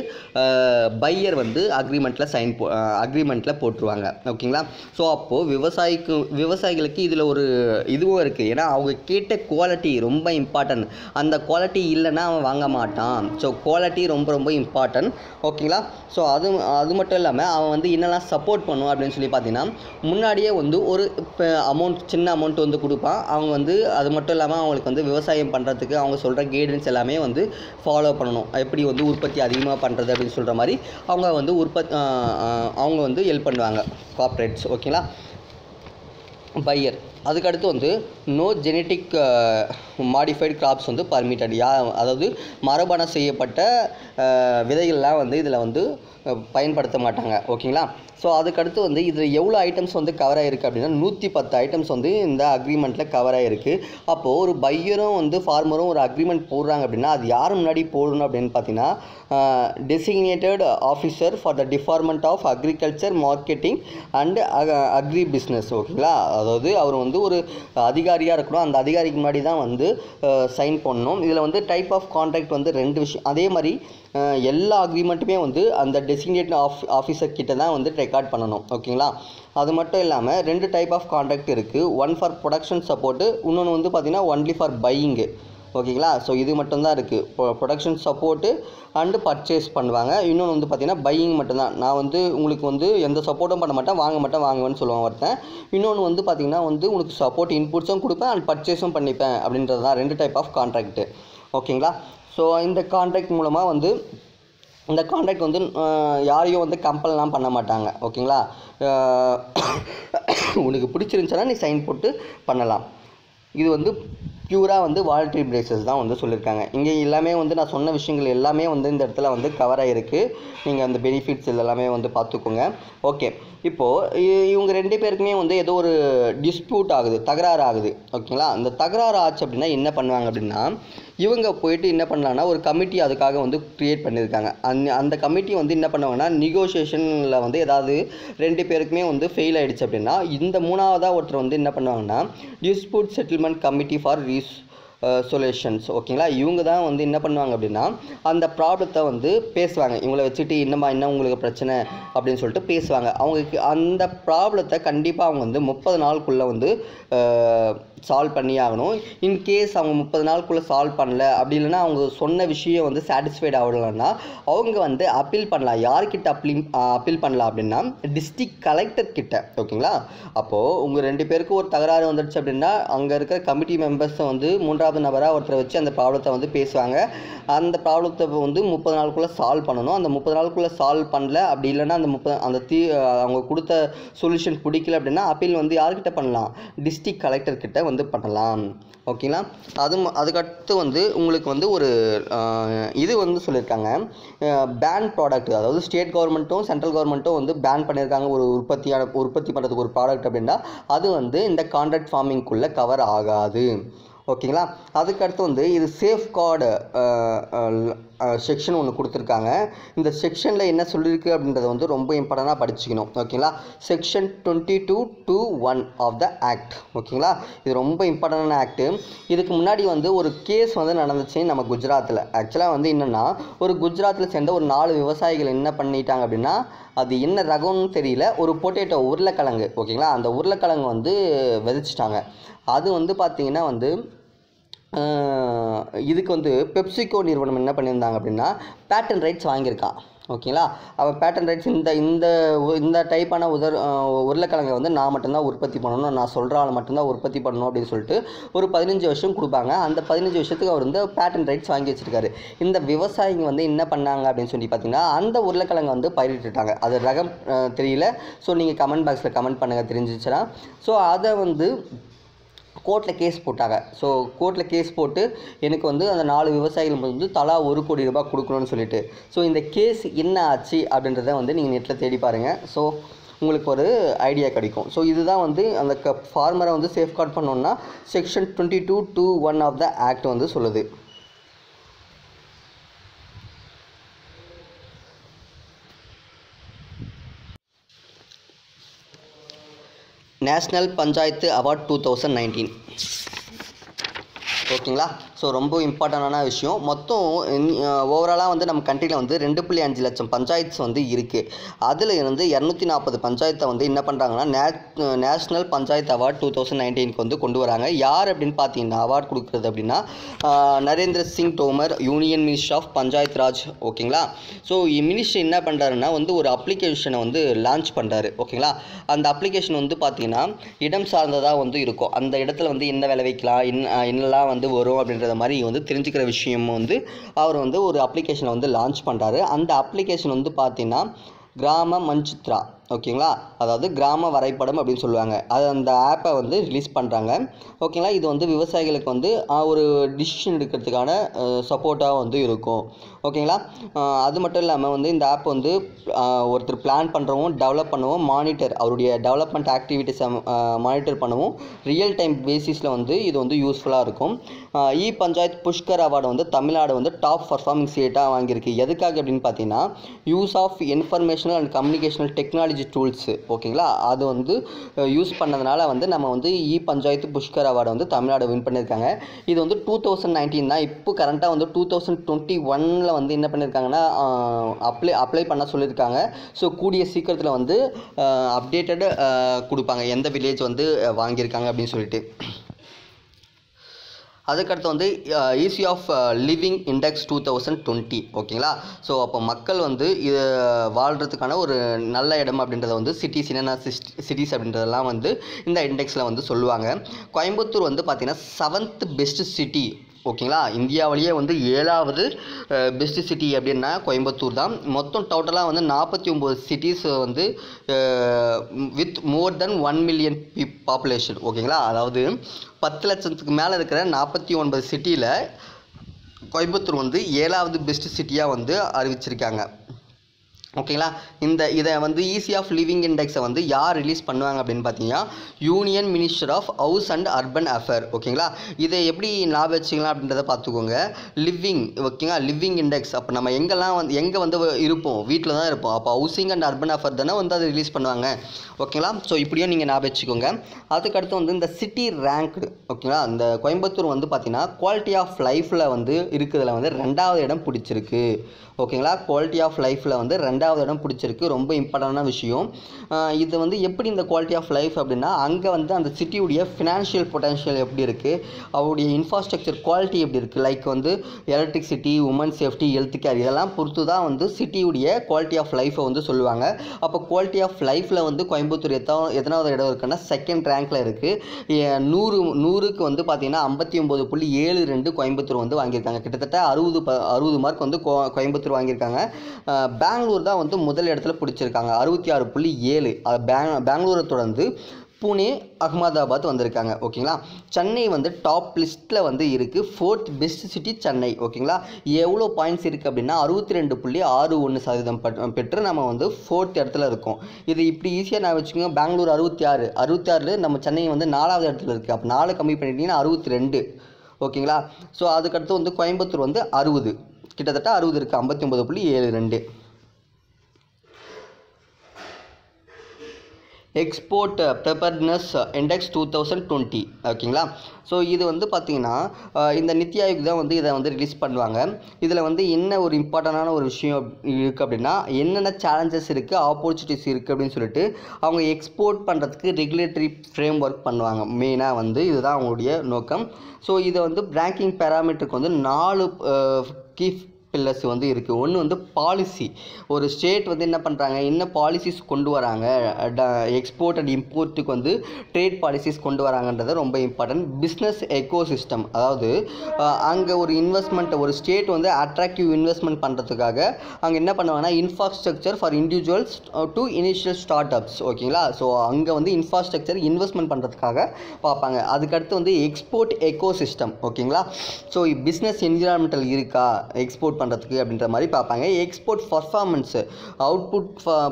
பையர் வந்து அக்ரிமெண்ட்டில் சைன் போ அக்ரிமெண்ட்டில் போட்டுருவாங்க. ஓகேங்களா? ஸோ அப்போது விவசாயிக்கு விவசாயிகளுக்கு இதில் ஒரு இதுவும் இருக்குது ஏன்னா அவங்க கேட்ட குவாலிட்டி ரொம்ப இம்பார்ட்டன்ட் அந்த குவாலிட்டி இல்லைன்னா அவன் வாங்க மாட்டான். ஸோ குவாலிட்டி ரொம்ப ரொம்ப இம்பார்ட்டன்ட் ஓகேங்களா? ஸோ அது அது மட்டும் இல்லாமல் அவன் வந்து என்னெல்லாம் சப்போர்ட் பண்ணுவான் அப்படின்னு சொல்லி பார்த்தீங்கன்னா முன்னாடியே வந்து ஒரு அமௌண்ட் சின்ன அமௌண்ட் வந்து கொடுப்பான். அவங்க வந்து அது மட்டும் இல்லாமல் அவங்களுக்கு வந்து விவசாயம் பண்ணுறதுக்கு அவங்க சொல்கிற கைடன்ஸ் எல்லாமே வந்து ஃபாலோ பண்ணணும். எப்படி வந்து உற்பத்தி அதிகமாக பண்ணுறது அப்படின்னு சொல்கிற மாதிரி அவங்க வந்து உற்பத் அவங்க வந்து ஹெல்ப் பண்ணுவாங்க. கார்ப்பரேட்ஸ் ஓகேங்களா பையர் அதுக்கடுத்து வந்து நோ ஜெனட்டிக் மாடிஃபைடு கிராப்ஸ் வந்து பர்மிட்டட் யா அதாவது மரபணம் செய்யப்பட்ட விதைகள்லாம் வந்து இதில் வந்து பயன்படுத்த மாட்டாங்க ஓகேங்களா? ஸோ அதுக்கடுத்து வந்து இதில் எவ்வளோ ஐட்டம்ஸ் வந்து கவர் ஆகிருக்கு அப்படின்னா நூற்றி பத்து ஐட்டம்ஸ் வந்து இந்த அக்ரிமெண்ட்டில் கவர் ஆகிருக்கு அப்போது ஒரு பையரும் வந்து ஃபார்மரும் ஒரு அக்ரிமெண்ட் போடுறாங்க அப்படின்னா அது யார் முன்னாடி போடணும் அப்படின்னு பார்த்தீங்கன்னா designated officer for the department of agriculture marketing and agribusiness ஓகேங்களா? அதாவது அவர் வந்து ஒரு அதிகாரியாக இருக்கணும். அந்த அதிகாரிக்கு முன்னாடி தான் வந்து சைன் பண்ணணும். இதில் வந்து டைப் ஆஃப் கான்ட்ராக்ட் வந்து ரெண்டு விஷயம். அதே மாதிரி எல்லா அக்ரிமெண்ட்டுமே வந்து அந்த டெசிக்னேட் ஆஃப் ஆஃபீஸர் கிட்ட தான் வந்து ரெக்கார்ட் பண்ணணும் ஓகேங்களா அது மட்டும் இல்லாமல் ரெண்டு டைப் ஆஃப் கான்ட்ராக்ட் இருக்குது ஒன் ஃபார் ப்ரொடக்ஷன் சப்போர்ட்டு இன்னொன்று வந்து பார்த்திங்கன்னா ஒன்லி ஃபார் பையிங்கு ஓகேங்களா ஸோ இது மட்டும்தான் இருக்குது ப்ரொடக்ஷன் சப்போர்ட்டு அண்டு பர்ச்சேஸ் பண்ணுவாங்க. இன்னொன்று வந்து பார்த்தீங்கன்னா பையிங் மட்டும்தான். நான் வந்து உங்களுக்கு வந்து எந்த சப்போர்ட்டும் பண்ண மாட்டேன். வாங்க மாட்டேன் வாங்குவேன்னு சொல்லுவாங்க ஒருத்தன். இன்னொன்று வந்து பார்த்தீங்கன்னா வந்து உங்களுக்கு சப்போர்ட் இன்புட்ஸும் கொடுப்பேன் அண்ட் பர்ச்சேஸும் பண்ணிப்பேன் அப்படின்றது தான் ரெண்டு டைப் ஆஃப் கான்ட்ராக்ட்டு ஓகேங்களா ஸோ இந்த கான்ட்ராக்ட் மூலமாக வந்து இந்த கான்ட்ராக்ட் வந்து யாரையும் வந்து கம்பல்லாம் பண்ண மாட்டாங்க. ஓகேங்களா? <coughs> உனக்கு பிடிச்சிருந்துச்சுன்னா நீ சைன் போட்டு பண்ணலாம். இது வந்து பியூராக வந்து வாலண்டரி பிரேசஸ் தான் வந்து சொல்லியிருக்காங்க இங்கே எல்லாமே வந்து நான் சொன்ன விஷயங்கள் எல்லாமே வந்து இந்த இடத்துல வந்து கவர் ஆகிருக்கு நீங்கள் அந்த பெனிஃபிட்ஸ் எல்லாமே வந்து பார்த்துக்கோங்க. ஓகே. இப்போது இவங்க ரெண்டு பேருக்குமே வந்து ஏதோ ஒரு டிஸ்பியூட் ஆகுது தகராறு ஆகுது. ஓகேங்களா? அந்த தகராறு ஆச்சு அப்படின்னா என்ன பண்ணுவாங்க அப்படின்னா இவங்க போயிட்டு என்ன பண்ணலான்னா ஒரு கமிட்டி அதுக்காக வந்து க்ரியேட் பண்ணியிருக்காங்க. அந் அந்த கமிட்டி வந்து என்ன பண்ணுவாங்கன்னா நிகோஷியேஷனில் வந்து ஏதாவது ரெண்டு பேருக்குமே வந்து ஃபெயில் ஆகிடுச்சு அப்படின்னா இந்த மூணாவதாக ஒருத்தர் வந்து என்ன பண்ணுவாங்கன்னா டிஸ்பியூட் செட்டில்மெண்ட் கமிட்டி ஃபார் ரீஸ் சொல்யூஷன்ஸ் ஓகேங்களா? இவங்க தான் வந்து என்ன பண்ணுவாங்க அப்படின்னா அந்த ப்ராப்ளத்தை வந்து பேசுவாங்க. இவங்கள வச்சுட்டு என்னம்மா என்ன உங்களுக்கு பிரச்சனை? அப்படின்னு சொல்லிட்டு பேசுவாங்க. அவங்களுக்கு அந்த ப்ராப்ளத்தை கண்டிப்பாக அவங்க வந்து முப்பது நாளுக்குள்ளே வந்து சால்வ் பண்ணி ஆகணும். இன்கேஸ் அவங்க முப்பது நாளுக்குள்ளே சால்வ் பண்ணல அப்படி இல்லைன்னா அவங்க சொன்ன விஷயம் வந்து சாட்டிஸ்ஃபைட் ஆகலன்னா அவங்க வந்து அப்பீல் பண்ணலாம். யார்கிட்ட அப்பீல் அப்பீல் பண்ணலாம் அப்படின்னா டிஸ்ட்ரிக்ட் கலெக்டர் கிட்ட. ஓகேங்களா? அப்போது உங்கள் ரெண்டு பேருக்கு ஒரு தகராறு வந்துடுச்சு அப்படின்னா அங்கே இருக்கிற கமிட்டி மெம்பர்ஸை வந்து மூன்றாவது நபராக ஒருத்தரை வச்சு அந்த ப்ராப்ளத்தை வந்து பேசுவாங்க. அந்த ப்ராப்ளத்தை வந்து முப்பது நாளுக்குள்ளே சால்வ் பண்ணணும். அந்த முப்பது நாளுக்குள்ளே சால்வ் பண்ணல அப்படி இல்லைன்னா அந்த முப்பது அந்த தீ அவங்க கொடுத்த சொல்யூஷன் பிடிக்கல அப்படின்னா அப்பீல் வந்து யார்கிட்ட பண்ணலாம்? டிஸ்ட்ரிக்ட் கலெக்டர் கிட்ட வந்து பண்ணலாம். ஓகேங்களா? அது அதுக்கடுத்து வந்து உங்களுக்கு வந்து ஒரு இது வந்து சொல்லியிருக்காங்க. பேன் ப்ராடக்ட் அதாவது ஸ்டேட் கவர்மெண்ட்டும் சென்ட்ரல் கவர்மெண்ட்டும் வந்து பேன் பண்ணியிருக்காங்க. ஒரு உற்பத்தியான உற்பத்தி பண்ணுறதுக்கு ஒரு ப்ராடக்ட் அப்படின்னா அது வந்து இந்த கான்ட்ராக்ட் ஃபார்மிங்குள்ளே கவர் ஆகாது. ஓகேங்களா? அதுக்கடுத்து வந்து இது சேஃப் கார்டு செக்ஷன் ஒன்று கொடுத்துருக்காங்க. இந்த செக்ஷனில் என்ன சொல்லியிருக்கு அப்படின்றத வந்து ரொம்ப இம்பார்ட்டண்ட்டாக படிச்சுக்கணும். ஓகேங்களா? Section twenty two two one of the act ஓகேங்களா? இது ரொம்ப இம்பார்ட்டண்டான ஆக்ட்டு இதுக்கு முன்னாடி வந்து ஒரு கேஸ் வந்து நடந்துச்சு நம்ம குஜராத்தில் ஆக்சுவலாக வந்து என்னென்னா ஒரு குஜராத்தில் சேர்ந்த ஒரு நாலு விவசாயிகள் என்ன பண்ணிட்டாங்க அப்படின்னா அது என்ன ரகம்னு தெரியல ஒரு பொட்டேட்டோ உருளைக்கிழங்கு. ஓகேங்களா? அந்த உருளைக்கிழங்கு வந்து விதைச்சிட்டாங்க. அது வந்து பார்த்திங்கன்னா வந்து இதுக்கு வந்து பெப்சிகோ நிறுவனம் என்ன பண்ணியிருந்தாங்க அப்படின்னா பேட்டன் ரைட்ஸ் வாங்கியிருக்கான் ஓகேங்களா? அவன் பேட்டன் ரைட்ஸ் இந்த இந்த உ- இந்த டைப்பான உதர் உருளைக்கிழங்கை வந்து நான் மட்டும்தான் உற்பத்தி பண்ணணும் நான் சொல்கிற ஆள் மட்டும்தான் உற்பத்தி பண்ணணும் அப்படின்னு சொல்லிட்டு ஒரு பதினஞ்சு வருஷம் கொடுப்பாங்க. அந்த பதினஞ்சு வருஷத்துக்கு அவர் வந்து பேட்டன் ரைட்ஸ் வாங்கி வச்சிருக்காரு. இந்த விவசாயிங்க வந்து என்ன பண்ணாங்க அப்படின்னு சொல்லி பார்த்தீங்கன்னா அந்த உருளைக்கிழங்கை வந்து பயிரிட்டுட்டாங்க. அது ரகம் தெரியல. ஸோ நீங்கள் கமெண்ட் பாக்ஸில் கமெண்ட் பண்ணுங்கள் தெரிஞ்சிச்சுன்னா. ஸோ அதை வந்து கோர்ட்டில் கேஸ் போட்டாங்க. ஸோ கோர்ட்டில் கேஸ் போட்டு எனக்கு வந்து அந்த நாலு விவசாயிகள் வந்து தலா ஒரு கோடி ரூபாய் கொடுக்கணும்னு சொல்லிட்டு. ஸோ இந்த கேஸ் என்ன ஆச்சு அப்படின்றத வந்து நீங்கள் நெட்டில் தேடி பாருங்கள் ஸோ உங்களுக்கு ஒரு ஐடியா கிடைக்கும். ஸோ இதுதான் வந்து அந்த க ஃபார்மரை வந்து சேஃப்கார்ட் பண்ணோன்னா section twenty two two one of the act வந்து சொல்லுது. National panchayat award two thousand nineteen ஓகேங்களா ஸோ ரொம்ப இம்பார்ட்டண்டான விஷயம். மொத்தம் ஓவராலாக வந்து நம்ம கண்ட்ரியில் வந்து ரெண்டு புள்ளி அஞ்சு லட்சம் பஞ்சாயத்து வந்து இருக்குது அதில் இருந்து இரநூத்தி நாற்பது பஞ்சாயத்தை வந்து என்ன பண்ணுறாங்கன்னா நே national panchayat award two thousand நைன்டீனுக்கு வந்து கொண்டு வராங்க. யார் அப்படின்னு பார்த்தீங்கன்னா அவார்ட் கொடுக்குறது அப்படின்னா Narendra Singh Tomar union minister of Panchayat Raj ஓகேங்களா ஸோ மினிஸ்டர் என்ன பண்ணுறாருன்னா வந்து ஒரு அப்ளிகேஷனை வந்து லான்ச் பண்ணுறாரு ஓகேங்களா அந்த அப்ளிகேஷன் வந்து பார்த்தீங்கன்னா இடம் சார்ந்ததாக வந்து இருக்கும். அந்த இடத்துல வந்து என்ன விளை வைக்கலாம் என்ன என்னெல்லாம் வந்து வரும் அப்படின்றத மாதிரி வந்து தெரிஞ்சுக்கிற விஷயம் வந்து அவர் வந்து ஒரு அப்ளிகேஷனை வந்து லான்ச் பண்ணுறாரு அந்த அப்ளிகேஷன் வந்து பார்த்தீங்கன்னா கிராம மஞ்சித்ரா ஓகேங்களா? அதாவது கிராம வரைபடம் அப்படின்னு சொல்லுவாங்க. அது அந்த ஆப்பை வந்து ரிலீஸ் பண்ணுறாங்க ஓகேங்களா? இது வந்து விவசாயிகளுக்கு வந்து ஒரு டிசிஷன் எடுக்கிறதுக்கான சப்போர்ட்டாக வந்து இருக்கும். ஓகேங்களா? அது மட்டும் இல்லாமல் வந்து இந்த ஆப் வந்து ஒருத்தர் பிளான் பண்ணுறவும் டெவலப் பண்ணவும் மானிட்டர் அவருடைய டெவலப்மெண்ட் ஆக்டிவிட்டிஸை மானிட்டர் பண்ணவும் ரியல் டைம் பேசிஸில் வந்து இது வந்து யூஸ்ஃபுல்லாக இருக்கும். இ பஞ்சாயத் புஷ்கர் அவார்டு வந்து தமிழ்நாடு வந்து டாப் பர்ஃபார்மிங் ஸ்டேட்டாக வாங்கியிருக்கு. எதுக்காக அப்படின்னு பார்த்தீங்கன்னா use of informational and communicational technology tools ஓகேங்களா? அது வந்து யூஸ் பண்ணதுனால வந்து நம்ம வந்து இ பஞ்சாயத்து புஷ்கர் அவார்டு வந்து தமிழ்நாடு வின் பண்ணியிருக்காங்க. இது வந்து டூ தௌசண்ட் நைன்டீன் தான். இப்போ கரண்ட்டாக வந்து டூ தௌசண்ட் டுவெண்ட்டி ஒனில் வந்து என்ன பண்ணியிருக்காங்கன்னா அப்ளை அப்ளை பண்ண சொல்லியிருக்காங்க ஸோ கூடிய சீக்கிரத்தில் வந்து அப்டேட்டடு கொடுப்பாங்க. எந்த வில்லேஜ் வந்து வாங்கியிருக்காங்க அப்படின்னு சொல்லிட்டு. அதுக்கடுத்து வந்து ease of living index two thousand twenty ஓகேங்களா? ஸோ அப்போ மக்கள் வந்து இது வாழ்கிறதுக்கான ஒரு நல்ல இடம் அப்படின்றத வந்து சிட்டிஸ் என்னென்ன சிட்டிஸ் அப்படின்றதெல்லாம் வந்து இந்த இண்டெக்ஸில் வந்து சொல்லுவாங்க. கோயம்புத்தூர் வந்து பார்த்திங்கன்னா செவன்த் பெஸ்ட் சிட்டி ஓகேங்களா? இந்தியாவிலேயே வந்து ஏழாவது பெஸ்ட் சிட்டி அப்படின்னா கோயம்புத்தூர் தான். மொத்தம் டோட்டலாக வந்து நாற்பத்தி ஒம்பது சிட்டிஸ் வந்து with more than one million population ஓகேங்களா? அதாவது பத்து லட்சத்துக்கு மேலே இருக்கிற நாற்பத்தி ஒன்பது சிட்டியில் கோயம்புத்தூர் வந்து ஏழாவது பெஸ்ட் சிட்டியாக வந்து அறிவிச்சிருக்காங்க. ஓகேங்களா? இந்த இதை வந்து ஈஸி ஆஃப் லிவிங் இண்டெக்ஸை வந்து யார் ரிலீஸ் பண்ணுவாங்க அப்படின்னு பார்த்தீங்கன்னா union minister of house and urban affair ஓகேங்களா? இதை எப்படி லாபம் வச்சுக்கலாம் அப்படின்றத பார்த்துக்கோங்க லிவிங் ஓகேங்களா? லிவிங் இண்டெக்ஸ் அப்போ நம்ம எங்கெல்லாம் வந்து எங்கே வந்து இருப்போம்? வீட்டில் தான் இருப்போம். அப்போ ஹவுசிங் அண்ட் அர்பன் அஃபேர் தானே வந்து அதை ரிலீஸ் பண்ணுவாங்க. ஓகேங்களா? ஸோ இப்படியும் நீங்கள் ஞாபகம் வச்சுக்கோங்க. அதுக்கடுத்து வந்து இந்த சிட்டி ரேங்க்டு ஓகேங்களா? இந்த கோயம்புத்தூர் வந்து பார்த்தீங்கன்னா குவாலிட்டி ஆஃப் லைஃப்பில் வந்து இருக்கிறதுல வந்து ரெண்டாவது இடம் பிடிச்சிருக்கு. ஓகேங்களா? குவாலிட்டி ஆஃப் லைஃப்பில் வந்து ரெண்டாவது இடம் பிடிச்சிருக்கு. ரொம்ப இம்பார்ட்டண்டான விஷயம். இது வந்து எப்படி இந்த குவாலிட்டி ஆஃப் லைஃப் அப்படின்னா அங்கே வந்து அந்த சிட்டியுடைய ஃபினான்ஷியல் பொட்டன்ஷியல் எப்படி இருக்குது அவருடைய இன்ஃப்ராஸ்ட்ரக்சர் குவாலிட்டி எப்படி இருக்குது லைக் வந்து electricity woman safety health care இதெல்லாம் பொறுத்து தான் வந்து சிட்டியுடைய குவாலிட்டி ஆஃப் லைஃப்பை வந்து சொல்லுவாங்க. அப்போ குவாலிட்டி ஆஃப் லைஃப்பில் வந்து கோயம்புத்தூர் எத்தனை எத்தனாவது இடம் இருக்குன்னா செகண்ட் ரேங்க்கில் இருக்குது நூறு நூறுக்கு வந்து பார்த்திங்கன்னா ஐம்பத்தி ஒம்பது புள்ளி ஏழு ரெண்டு கோயம்புத்தூர் வந்து வாங்கியிருக்காங்க. கிட்டத்தட்ட அறுபது ப அறுபது மார்க் வந்து கோ கோயம்புத்தூர் வாங்கியிருக்காங்க. பெங்களூர் தான் வந்து முதல் இடத்துல பிடிச்சிருக்காங்க. அறுபத்தி ஆறு புள்ளி ஏழு. பேங் பெங்களூரை தொடர்ந்து புனே அகமதாபாத் வந்திருக்காங்க. ஓகேங்களா? சென்னை வந்து டாப் லிஸ்ட்டில் வந்து இருக்குது ஃபோர்த் பெஸ்ட் சிட்டி சென்னை. ஓகேங்களா? எவ்வளோ பாயிண்ட்ஸ் இருக்குது அப்படின்னா அறுபத்தி ரெண்டு புள்ளி ஆறு ஒன்று சதவீதம் பெற்று நம்ம வந்து ஃபோர்த் இடத்துல இருக்கோம். இது இப்படி ஈஸியாக நான் வச்சுக்கோங்க. பெங்களூர் அறுபத்தி ஆறு. அறுபத்தி ஆறில் நம்ம சென்னை வந்து நாலாவது இடத்துல இருக்குது அப்போ நாலு கம்மி பண்ணிட்டீங்கன்னா அறுபத்தி ரெண்டு. ஓகேங்களா? ஸோ அதுக்கடுத்து வந்து கோயம்புத்தூர் வந்து அறுபது. கிட்டத்தட்ட அறுபது இருக்குது ஐம்பத்தி ஒம்பது புள்ளி ஏழு ரெண்டு. Export preparedness index two thousand twenty ஓகேங்களா ஸோ இது வந்து பார்த்தீங்கன்னா இந்த நித்தி ஆயோக் தான் வந்து இதை வந்து ரிலீஸ் பண்ணுவாங்க. இதில் வந்து என்ன ஒரு இம்பார்ட்டண்டான ஒரு விஷயம் இருக்குது அப்படின்னா என்னென்ன சேலஞ்சஸ் இருக்குது ஆப்பர்ச்சுனிட்டிஸ் இருக்குது அப்படின்னு சொல்லிட்டு அவங்க எக்ஸ்போர்ட் பண்ணுறதுக்கு ரெகுலேட்டரி ஃப்ரேம் ஒர்க் பண்ணுவாங்க மெயினாக வந்து இதுதான் அவங்களுடைய நோக்கம். ஸோ இதை வந்து ரேங்கிங் பேராமீட்டருக்கு வந்து நாலு கீ பில்லர்ஸ் வந்து இருக்குது ஒன்று வந்து பாலிசி ஒரு ஸ்டேட் வந்து என்ன பண்ணுறாங்க என்ன பாலிசிஸ் கொண்டு வராங்க? எக்ஸ்போர்ட் அண்ட் இம்போர்ட்டுக்கு வந்து ட்ரேட் பாலிசிஸ் கொண்டு வராங்கன்றது ரொம்ப இம்பார்ட்டன்ட் பிஸ்னஸ் எக்கோ சிஸ்டம் அதாவது அங்கே ஒரு இன்வெஸ்ட்மெண்ட் ஒரு ஸ்டேட் வந்து அட்ராக்டிவ் இன்வெஸ்ட்மெண்ட் பண்ணுறதுக்காக அங்கே என்ன பண்ணுவாங்கன்னா infrastructure for individuals to initial start ups ஓகேங்களா ஸோ அங்கே வந்து இன்ஃப்ராஸ்ட்ரக்சர் இன்வெஸ்ட்மெண்ட் பண்ணுறதுக்காக பார்ப்பாங்க. அதுக்கடுத்து வந்து எக்ஸ்போர்ட் எக்கோ சிஸ்டம் ஓகேங்களா ஸோ பிஸ்னஸ் என்விரான்மெண்டல் இருக்கா? எக்ஸ்போர்ட் பண்ணுறதுக்கு அப்படின்ற மாதிரி பார்ப்பாங்க. Export performance output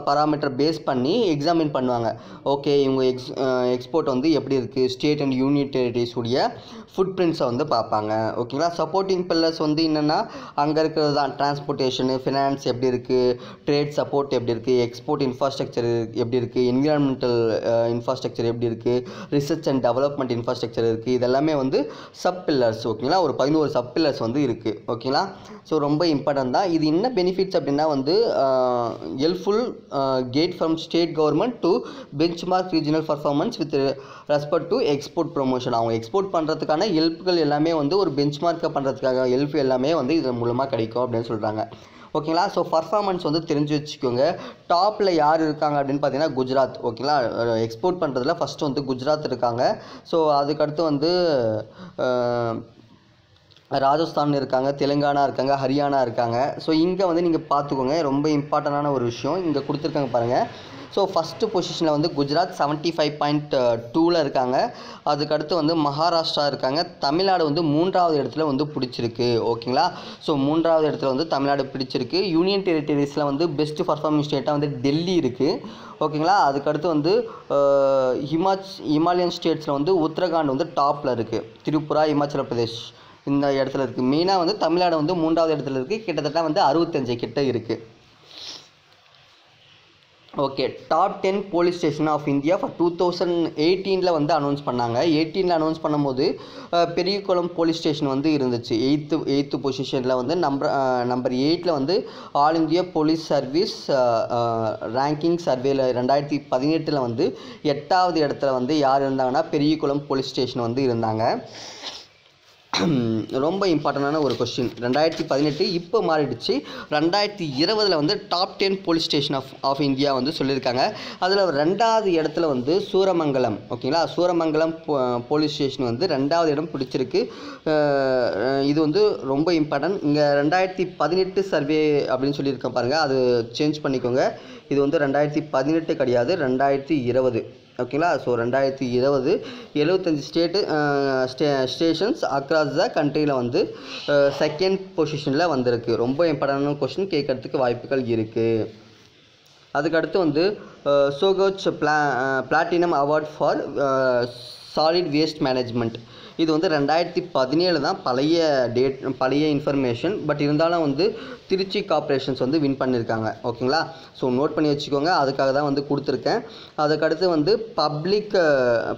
parameter base பண்ணி எக்ஸாமின் பண்ணுவாங்க. ஓகே இவங்க எக்ஸ் எக்ஸ்போர்ட் வந்து எப்படி இருக்குது ஸ்டேட் அண்ட் யூனியன் டெரிட்டரிஸ் உடைய ஃபுட் பிரிண்ட்ஸை வந்து பார்ப்பாங்க. ஓகேங்களா சப்போர்ட்டிங் பில்லர்ஸ் வந்து என்னென்னா அங்கே இருக்கிறது தான். டிரான்ஸ்போர்ட்டேஷனு ஃபினான்ஸ் எப்படி இருக்குது ட்ரேட் சப்போர்ட் எப்படி இருக்குது எக்ஸ்போர்ட் இன்ஃப்ராஸ்ட்ரக்சர் எப்படி இருக்குது என்விரான்மெண்டல் இன்ஃப்ராஸ்ட்ரக்சர் எப்படி இருக்குது ரிசர்ச் அண்ட் டெவலப்மெண்ட் இன்ஃப்ராஸ்ட்ரக்சர் இருக்குது இதெல்லாமே வந்து சப் பில்லர்ஸ் ஓகேங்களா ஒரு பதினோரு சப் பில்லர்ஸ் வந்து இருக்குது ஓகேங்களா ஸோ ரொம்ப இம்பார்ட்டன்ட் தான். இது என்ன பெனிஃபிட்ஸ் அப்படின்னா வந்து helpful get from state government to benchmark regional performance with respect to export promotion அவங்க எக்ஸ்போர்ட் பண்ணுறதுக்கான ஹெல்ப்புகள் எல்லாமே வந்து ஒரு பெஞ்ச் மார்க்கை பண்ணுறதுக்காக ஹெல்ப் எல்லாமே வந்து இதன் மூலமாக கிடைக்கும் அப்படின்னு சொல்கிறாங்க ஓகேங்களா ஸோ பர்ஃபார்மன்ஸ் வந்து தெரிஞ்சு வச்சுக்கோங்க. டாப்பில் யார் இருக்காங்க அப்படின்னு பார்த்தீங்கன்னா குஜராத். ஓகேங்களா எக்ஸ்போர்ட் பண்ணுறதுல ஃபஸ்ட்டு வந்து குஜராத் இருக்காங்க. ஸோ அதுக்கடுத்து வந்து ராஜஸ்தான் இருக்காங்க தெலுங்கானா இருக்காங்க ஹரியானா இருக்காங்க. ஸோ இங்கே வந்து நீங்கள் பார்த்துக்கோங்க. ரொம்ப இம்பார்ட்டண்டான ஒரு விஷயம். இங்கே கொடுத்துருக்காங்க பாருங்கள் ஸோ ஃபஸ்ட்டு பொசிஷனில் வந்து குஜராத் செவன்ட்டி ஃபைவ் பாயிண்ட் டூவில் இருக்காங்க. அதுக்கடுத்து வந்து மகாராஷ்டிரா இருக்காங்க. தமிழ்நாடு வந்து மூன்றாவது இடத்துல வந்து பிடிச்சிருக்கு. ஓகேங்களா ஸோ மூன்றாவது இடத்துல வந்து தமிழ்நாடு பிடிச்சிருக்கு. யூனியன் டெரிட்டரிஸில் வந்து பெஸ்ட் பர்ஃபார்மிங் ஸ்டேட்டாக வந்து டெல்லி இருக்குது ஓகேங்களா அதுக்கடுத்து வந்து ஹிமாச் ஹிமாலயன் ஸ்டேட்ஸில் வந்து உத்தரகாண்ட் வந்து டாப்பில் இருக்குது திரிபுரா இமாச்சல பிரதேஷ் இந்த இடத்துல இருக்குது மெயினாக வந்து தமிழ்நாடு வந்து மூன்றாவது இடத்துல இருக்குது கிட்டத்தட்ட வந்து அறுபத்தஞ்சு கிட்ட இருக்குது okay top ten police station of India for two thousand எயிட்டீனில் வந்து அனௌன்ஸ் பண்ணாங்க. எயிட்டீனில் அனௌன்ஸ் பண்ணும்போது அஹ், பெரியகுளம் போலீஸ் ஸ்டேஷன் வந்து இருந்துச்சு. எயித்து எயித்து பொசிஷனில் வந்து நம்பர் நம்பர் எயிட்டில் வந்து all India police service ranking சர்வேல ரெண்டாயிரத்தி பதினெட்டில் வந்து எட்டாவது இடத்துல வந்து யார் இருந்தாங்கன்னா பெரியகுளம் போலீஸ் ஸ்டேஷன் வந்து இருந்தாங்க. <clears throat> ரொம்ப இம்பார்ட்டண்டான ஒரு கொஸ்டின் ரெண்டாயிரத்தி பதினெட்டு இப்போ மாறிடுச்சு. ரெண்டாயிரத்தி இருபதில் வந்து top ten police station of of India வந்து சொல்லியிருக்காங்க. அதில் ரெண்டாவது இடத்துல வந்து சூரமங்கலம் ஓகேங்களா சூரமங்கலம் போ- போலீஸ் ஸ்டேஷன் வந்து ரெண்டாவது இடம் பிடிச்சிருக்கு. இது வந்து ரொம்ப இம்பார்ட்டன்ட் இங்கே ரெண்டாயிரத்தி பதினெட்டு சர்வே அப்படின்னு சொல்லியிருக்கேன் பாருங்கள் அது சேஞ்ச் பண்ணிக்கோங்க. இது வந்து ரெண்டாயிரத்தி பதினெட்டு கிடையாது ரெண்டாயிரத்தி இருபது. ஓகேங்களா? ஸோ ரெண்டாயிரத்தி இருபது எழுபத்தஞ்சி state stay stations across the கண்ட்ரியில் வந்து செகண்ட் பொசிஷனில் வந்திருக்கு. ரொம்ப இம்பார்ட்டன்டான கொஷின் கேட்கறதுக்கு வாய்ப்புகள் இருக்குது அதுக்கடுத்து வந்து சோகோச் பிளா platinum award for solid waste management இது வந்து ரெண்டாயிரத்தி பதினேழு தான் பழைய டேட் பழைய இன்ஃபர்மேஷன் பட் இருந்தாலும் வந்து திருச்சி கார்ப்பரேஷன்ஸ் வந்து வின் பண்ணியிருக்காங்க. ஓகேங்களா ஸோ நோட் பண்ணி வச்சுக்கோங்க. அதுக்காக தான் வந்து கொடுத்துருக்கேன். அதுக்கடுத்து வந்து பப்ளிக்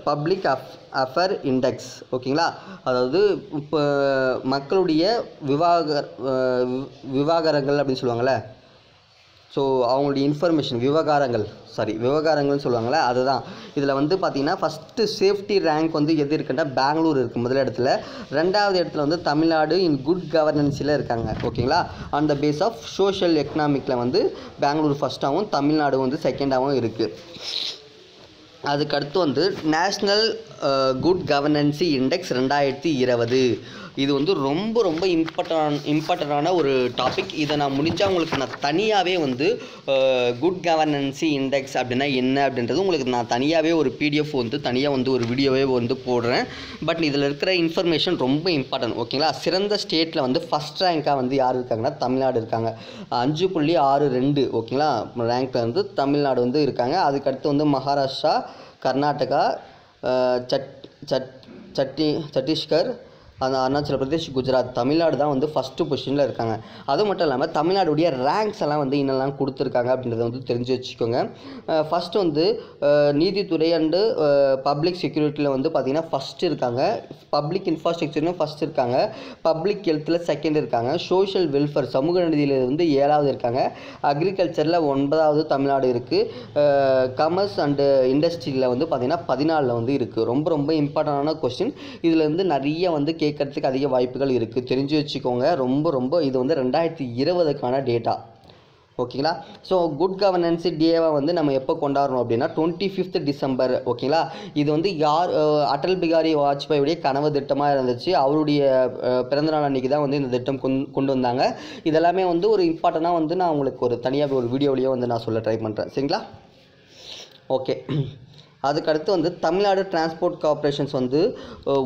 பப்ளிக் அஃப் அஃபர் இண்டெக்ஸ் ஓகேங்களா அதாவது இப்போ மக்களுடைய விவாக வி- விவாகரங்கள் அப்படின்னு சொல்லுவாங்கள்ல ஸோ அவங்களுடைய இன்ஃபர்மேஷன் விவகாரங்கள் சாரி விவகாரங்கள்னு சொல்லுவாங்கள்ல அதுதான். இதில் வந்து பார்த்தீங்கன்னா ஃபஸ்ட்டு சேஃப்டி ரேங்க் வந்து எது இருக்குன்னா பெங்களூர் இருக்குது முதல் இடத்துல. ரெண்டாவது இடத்துல வந்து தமிழ்நாடு இன் குட் கவர்னன்ஸில் இருக்காங்க ஓகேங்களா அந்த பேஸ் ஆஃப் சோஷியல் எக்கனாமிக்கில் வந்து பெங்களூர் ஃபஸ்ட்டாகவும் தமிழ்நாடு வந்து செகண்டாகவும் இருக்குது அதுக்கடுத்து வந்து நேஷ்னல் குட் கவர்னன்சி இண்டெக்ஸ் ரெண்டாயிரத்தி இருபது. இது வந்து ரொம்ப ரொம்ப இம்பார்ட்டன் இம்பார்ட்டண்டான ஒரு டாபிக் இதை நான் முடித்தா உங்களுக்கு நான் தனியாகவே வந்து குட் கவர்னன்சி இண்டெக்ஸ் அப்படின்னா என்ன அப்படின்றது உங்களுக்கு நான் தனியாகவே ஒரு பிடிஎஃப் வந்து தனியாக வந்து ஒரு வீடியோவே வந்து போடுறேன். பட் இதில் இருக்கிற இன்ஃபர்மேஷன் ரொம்ப இம்பார்ட்டன்ட் ஓகேங்களா சிறந்த ஸ்டேட்டில் வந்து ஃபஸ்ட் ரேங்காக வந்து யார் இருக்காங்கன்னா தமிழ்நாடு இருக்காங்க. அஞ்சு புள்ளி ஆறு ரெண்டு ஓகேங்களா ரேங்க்கில் வந்து தமிழ்நாடு வந்து இருக்காங்க. அதுக்கடுத்து வந்து மகாராஷ்டிரா கர்நாடகா சட் சட் சட்டி சத்தீஸ்கர் அந்த அருணாச்சல பிரதேஷ் குஜராத் தமிழ்நாடு தான் வந்து ஃபஸ்ட்டு பொசிஷனில் இருக்காங்க. அது மட்டும் இல்லாமல் தமிழ்நாடுடைய ரேங்க்ஸ் எல்லாம் வந்து என்னெல்லாம் கொடுத்துருக்காங்க அப்படின்றத வந்து தெரிஞ்சு வச்சுக்கோங்க. ஃபஸ்ட்டு வந்து நீதித்துறை அண்டு பப்ளிக் செக்யூரிட்டியில் வந்து பார்த்திங்கன்னா ஃபஸ்ட்டு இருக்காங்க. பப்ளிக் இன்ஃப்ராஸ்ட்ரக்சர்லையும் ஃபஸ்ட் இருக்காங்க. பப்ளிக் ஹெல்த்தில் செகண்ட் இருக்காங்க. சோஷியல் வெல்ஃபேர் சமூக நிதியில் வந்து ஏழாவது இருக்காங்க. அக்ரிகல்ச்சரில் ஒன்பதாவது தமிழ்நாடு இருக்குது கமர்ஸ் அண்டு இண்டஸ்ட்ரியில் வந்து பார்த்திங்கன்னா பதினாலில் வந்து இருக்குது ரொம்ப ரொம்ப இம்பார்ட்டண்டான கொஸ்டின் இதில் வந்து நிறைய வந்து கேட்கறதுக்கு அதிக வாய்ப்புகள் இருக்குது தெரிஞ்சு வச்சுக்கோங்க. ரொம்ப ரொம்ப இது வந்து ரெண்டாயிரத்தி இருபதுக்கான டேட்டா ஓகேங்களா ஸோ குட் கவர்னன்ஸ் டேவை வந்து நம்ம எப்போ கொண்டாடுறோம் அப்படின்னா டுவெண்ட்டி ஃபிஃப்த் டிசம்பர் ஓகேங்களா இது வந்து யார் அடல் பிகாரி வாஜ்பாயுடைய கனவு திட்டமாக இருந்துச்சு. அவருடைய பிறந்தநாள் அன்றைக்கி தான் வந்து இந்த திட்டம் கொண் கொண்டு வந்தாங்க. இதெல்லாமே வந்து ஒரு இம்பார்ட்டண்ட்டாக வந்து நான் உங்களுக்கு ஒரு தனியாக ஒரு வீடியோவிலேயே வந்து நான் சொல்ல ட்ரை பண்ணுறேன் சரிங்களா? ஓகே அதுக்கடுத்து வந்து தமிழ்நாடு டிரான்ஸ்போர்ட் கார்பரேஷன்ஸ் வந்து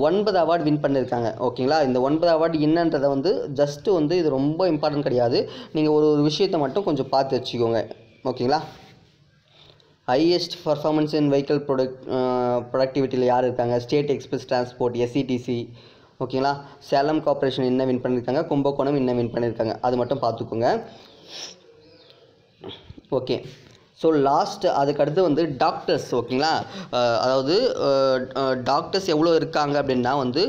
ஒன்பது அவார்டு வின் பண்ணியிருக்காங்க ஓகேங்களா? இந்த ஒன்பது அவார்டு என்னன்றதை வந்து ஜஸ்ட்டு வந்து இது ரொம்ப இம்பார்ட்டன்ட் கிடையாது. நீங்கள் ஒரு ஒரு விஷயத்தை மட்டும் கொஞ்சம் பார்த்து வச்சுக்கோங்க. ஓகேங்களா? Highest performance in vehicle product ப்ரொடக்டிவிட்டியில் யார் இருக்காங்க? ஸ்டேட் எக்ஸ்பிரஸ் டிரான்ஸ்போர்ட் எஸ்சிடிசி ஓகேங்களா? சேலம் கார்பரேஷன் என்ன வின் பண்ணியிருக்காங்க கும்பகோணம் என்ன வின் பண்ணியிருக்காங்க அது மட்டும் பார்த்துக்கோங்க. ஓகே. ஸோ லாஸ்ட்டு அதுக்கடுத்து வந்து டாக்டர்ஸ் ஓகேங்களா அதாவது டாக்டர்ஸ் எவ்வளோ இருக்காங்க அப்படின்னா வந்து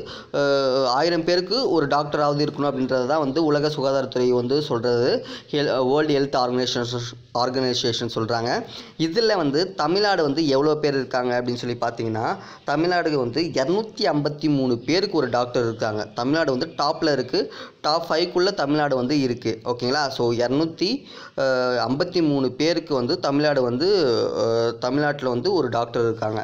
ஆயிரம் பேருக்கு ஒரு டாக்டராவது இருக்கணும் அப்படின்றது தான் வந்து உலக சுகாதாரத்துறை வந்து சொல்கிறது ஹெல் வேர்ல்டு ஹெல்த் ஆர்கனைசேஷன் ஆர்கனைசேஷன் சொல்கிறாங்க இதில் வந்து தமிழ்நாடு வந்து எவ்வளோ பேர் இருக்காங்க அப்படின்னு சொல்லி பார்த்தீங்கன்னா தமிழ்நாடு வந்து இரநூத்தி ஐம்பத்தி மூணு பேருக்கு ஒரு டாக்டர் இருக்காங்க. தமிழ்நாடு வந்து டாப்பில் இருக்குது டாப் ஃபைவ்க்குள்ளே தமிழ்நாடு வந்து இருக்குது ஓகேங்களா ஸோ இரநூத்தி ஐம்பத்தி மூணு பேருக்கு வந்து தமிழ்நாடு வந்து தமிழ்நாட்டில் வந்து ஒரு டாக்டர் இருக்காங்க.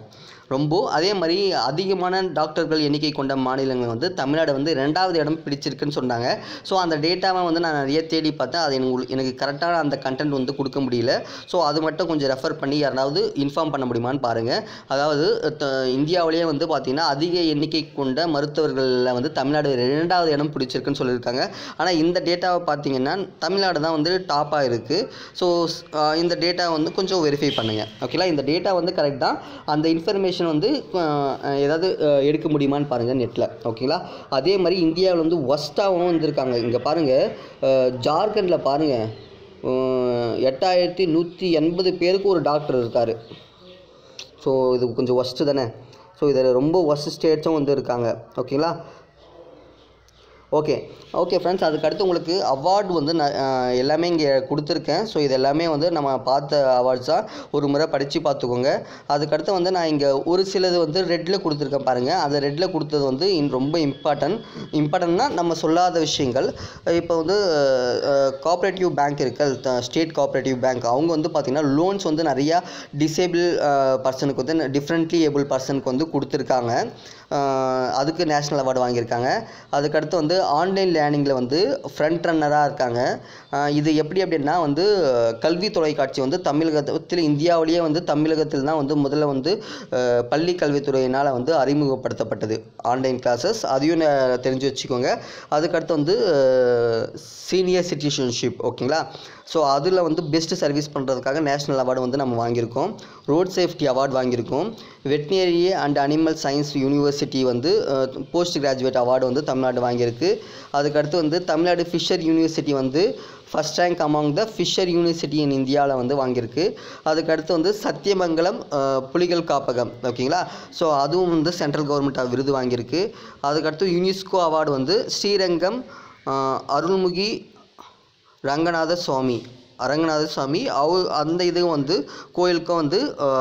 ரொம்ப அதே மாதிரி அதிகமான டாக்டர்கள் எண்ணிக்கை கொண்ட மாநிலங்கள் வந்து தமிழ்நாடு வந்து ரெண்டாவது இடம் பிடிச்சிருக்குன்னு சொன்னாங்க. ஸோ அந்த டேட்டாவை வந்து நான் நிறைய தேடி பார்த்தேன். அது எனக்கு எனக்கு கரெக்டான அந்த கண்டென்ட் வந்து கொடுக்க முடியல. ஸோ அது மட்டும் கொஞ்சம் ரெஃபர் பண்ணி யாராவது இன்ஃபார்ம் பண்ண முடியுமான்னு பாருங்கள் அதாவது த- இந்தியாவிலேயே வந்து பார்த்திங்கன்னா அதிக எண்ணிக்கை கொண்ட மருத்துவர்களில் வந்து தமிழ்நாடு ரெண்டாவது இடம் பிடிச்சிருக்குன்னு சொல்லியிருக்காங்க. ஆனால் இந்த டேட்டாவை பார்த்தீங்கன்னா தமிழ்நாடு தான் வந்து டாப்பாக இருக்குது ஸோ இந்த டேட்டா வந்து கொஞ்சம் வெரிஃபை பண்ணுங்கள் ஓகேங்களா இந்த டேட்டா வந்து கரெக்ட் தான். அந்த இன்ஃபர்மேஷன் வந்து ஏதாவது எடுக்க முடியுமான்னு பாருங்கள் நெட்டில் ஓகேங்களா அதே மாதிரி இந்தியாவில் வந்து ஒஸ்ட்டாகவும் வந்திருக்காங்க. இங்கே பாருங்கள் ஜார்க்கண்டில் பாருங்கள் எட்டாயிரத்தி நூற்றி எண்பது பேருக்கு ஒரு டாக்டர் இருக்கார். ஸோ இது கொஞ்சம் ஒஸ்ட்டு தானே? ஸோ இதில் ரொம்ப ஒஸ்ட் ஸ்டேட்ஸும் வந்து இருக்காங்க. ஓகேங்களா ஓகே ஓகே ஃப்ரெண்ட்ஸ் அதுக்கடுத்து உங்களுக்கு அவார்டு வந்து நான் எல்லாமே இங்கே கொடுத்துருக்கேன். ஸோ இது எல்லாமே வந்து நம்ம பார்த்த அவார்ட்ஸாக ஒரு முறை படித்து பார்த்துக்கோங்க. அதுக்கடுத்து வந்து நான் இங்கே ஒரு சிலது வந்து ரெட்டில் கொடுத்துருக்கேன் பாருங்கள் அந்த ரெட்டில் கொடுத்தது வந்து இன் ரொம்ப இம்பார்ட்டன்ட் இம்பார்ட்டன்ட்னா நம்ம சொல்லாத விஷயங்கள். இப்போ வந்து கோஆப்ரேட்டிவ் பேங்க் இருக்குது ஸ்டேட் கோஆப்ரேட்டிவ் பேங்க் அவங்க வந்து பார்த்திங்கன்னா லோன்ஸ் வந்து நிறையா டிசேபிள் பர்சனுக்கு வந்து டிஃப்ரெண்ட்லி ஏபிள் பர்சனுக்கு வந்து கொடுத்துருக்காங்க. அதுக்கு நேஷ்னல் அவார்டு வாங்கியிருக்காங்க. அதுக்கடுத்து வந்து ஆன்லைன் லேர்னிங்கில் வந்து ஃப்ரண்ட் ரன்னராக இருக்காங்க. இது எப்படி அப்படின்னா வந்து கல்வி தொலைக்காட்சி வந்து தமிழகத்தில் இந்தியாவிலேயே வந்து தமிழகத்தில் தான் வந்து முதல்ல வந்து பள்ளி கல்வித்துறையினால் வந்து அறிமுகப்படுத்தப்பட்டது. ஆன்லைன் கிளாஸஸ் அதையும் தெரிஞ்சு வச்சுக்கோங்க. அதுக்கடுத்து வந்து சீனியர் சிட்டிசன்ஷிப் ஓகேங்களா ஸோ அதில் வந்து பெஸ்ட் சர்வீஸ் பண்ணுறதுக்காக நேஷ்னல் அவார்டு வந்து நம்ம வாங்கியிருக்கோம். ரோட் சேஃப்டி அவார்டு வாங்கியிருக்கோம். Veterinary and animal science university வந்து போஸ்ட் கிராஜுவேட் அவார்டு வந்து தமிழ்நாடு வாங்கியிருக்கு. அதுக்கடுத்து வந்து தமிழ்நாடு ஃபிஷர் யூனிவர்சிட்டி வந்து first rank among the fisher university in இந்தியாவில் வந்து வாங்கியிருக்கு. அதுக்கடுத்து வந்து சத்தியமங்கலம் புலிகள் காப்பகம் ஓகேங்களா? ஸோ அதுவும் வந்து சென்ட்ரல் கவர்மெண்ட் விருது வாங்கியிருக்கு. அதுக்கடுத்து யுனெஸ்கோ அவார்டு வந்து ஸ்ரீரங்கம் அருள்முகி ரங்கநாத சுவாமி. ரங்கநாத சுவாமி அவ அந்த இதுவும் வந்து கோயிலுக்கும் வந்து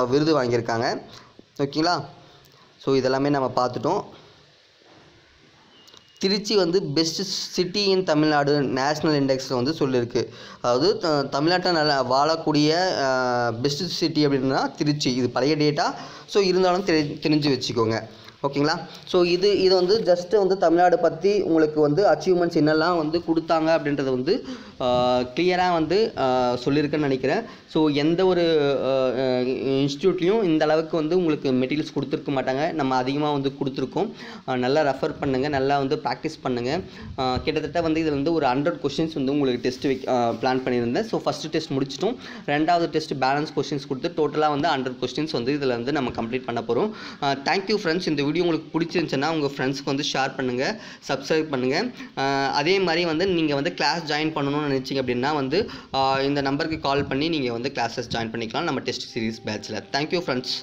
விருது வாங்கியிருக்காங்க. ஓகேங்களா? ஸோ இதெல்லாமே நம்ம பார்த்துட்டோம். திருச்சி வந்து best city in Tamil Nadu national இண்டெக்ஸில் வந்து சொல்லியிருக்கு. அதாவது த- தமிழ்நாட்டில் நல்ல வாழக்கூடிய பெஸ்ட் சிட்டி அப்படின்னா திருச்சி. இது பழைய டேட்டா ஸோ இருந்தாலும் தெரி தெரிஞ்சு வச்சுக்கோங்க. ஓகேங்களா? ஸோ இது இது வந்து ஜஸ்ட்டு வந்து தமிழ்நாடு பற்றி உங்களுக்கு வந்து அச்சீவ்மெண்ட்ஸ் என்னெல்லாம் வந்து கொடுத்தாங்க அப்படின்றத வந்து கிளியராக வந்து சொல்லியிருக்கேன்னு நினைக்கிறேன். ஸோ எந்த ஒரு இன்ஸ்டியூட்லேயும் இந்த அளவுக்கு வந்து உங்களுக்கு மெட்டீரியல்ஸ் கொடுத்துருக்க மாட்டாங்க. நம்ம அதிகமாக வந்து கொடுத்துருக்கோம். நல்லா ரெஃபர் பண்ணுங்கள் நல்லா வந்து ப்ராக்டிஸ் பண்ணுங்கள் கிட்டத்தட்ட வந்து இதில் வந்து ஒரு ஹண்ட்ரட் கொஷின்ஸ் வந்து உங்களுக்கு டெஸ்ட் வைக் பிளான் பண்ணியிருந்தேன். ஸோ ஃபஸ்ட்டு டெஸ்ட் முடிச்சிட்டோம். ரெண்டாவது டெஸ்ட் பேலன்ஸ் கொஷின்ஸ் கொடுத்து டோட்டலாக வந்து ஹண்ட்ரட் கொஸ்டின்ஸ் வந்து இதில் வந்து நம்ம கம்ப்ளீட் பண்ண போகிறோம் தேங்க்யூ ஃப்ரெண்ட்ஸ் இந்த வீடியோ உங்களுக்கு பிடிச்சிருந்துச்சுன்னா உங்கள் ஃப்ரெண்ட்ஸுக்கு வந்து ஷேர் பண்ணுங்கள் சப்ஸ்கிரைப் பண்ணுங்கள் அதே மாதிரி வந்து நீங்கள் வந்து கிளாஸ் ஜாயின் பண்ணணும்னு நினச்சிங்க அப்படின்னா வந்து இந்த நம்பருக்கு கால் பண்ணி நீங்கள் வந்து கிளாஸஸ் ஜாயின் பண்ணிக்கலாம். நம்ம டெஸ்ட் சீரிஸ் பேட்சில் தேங்க்யூ ஃப்ரெண்ட்ஸ்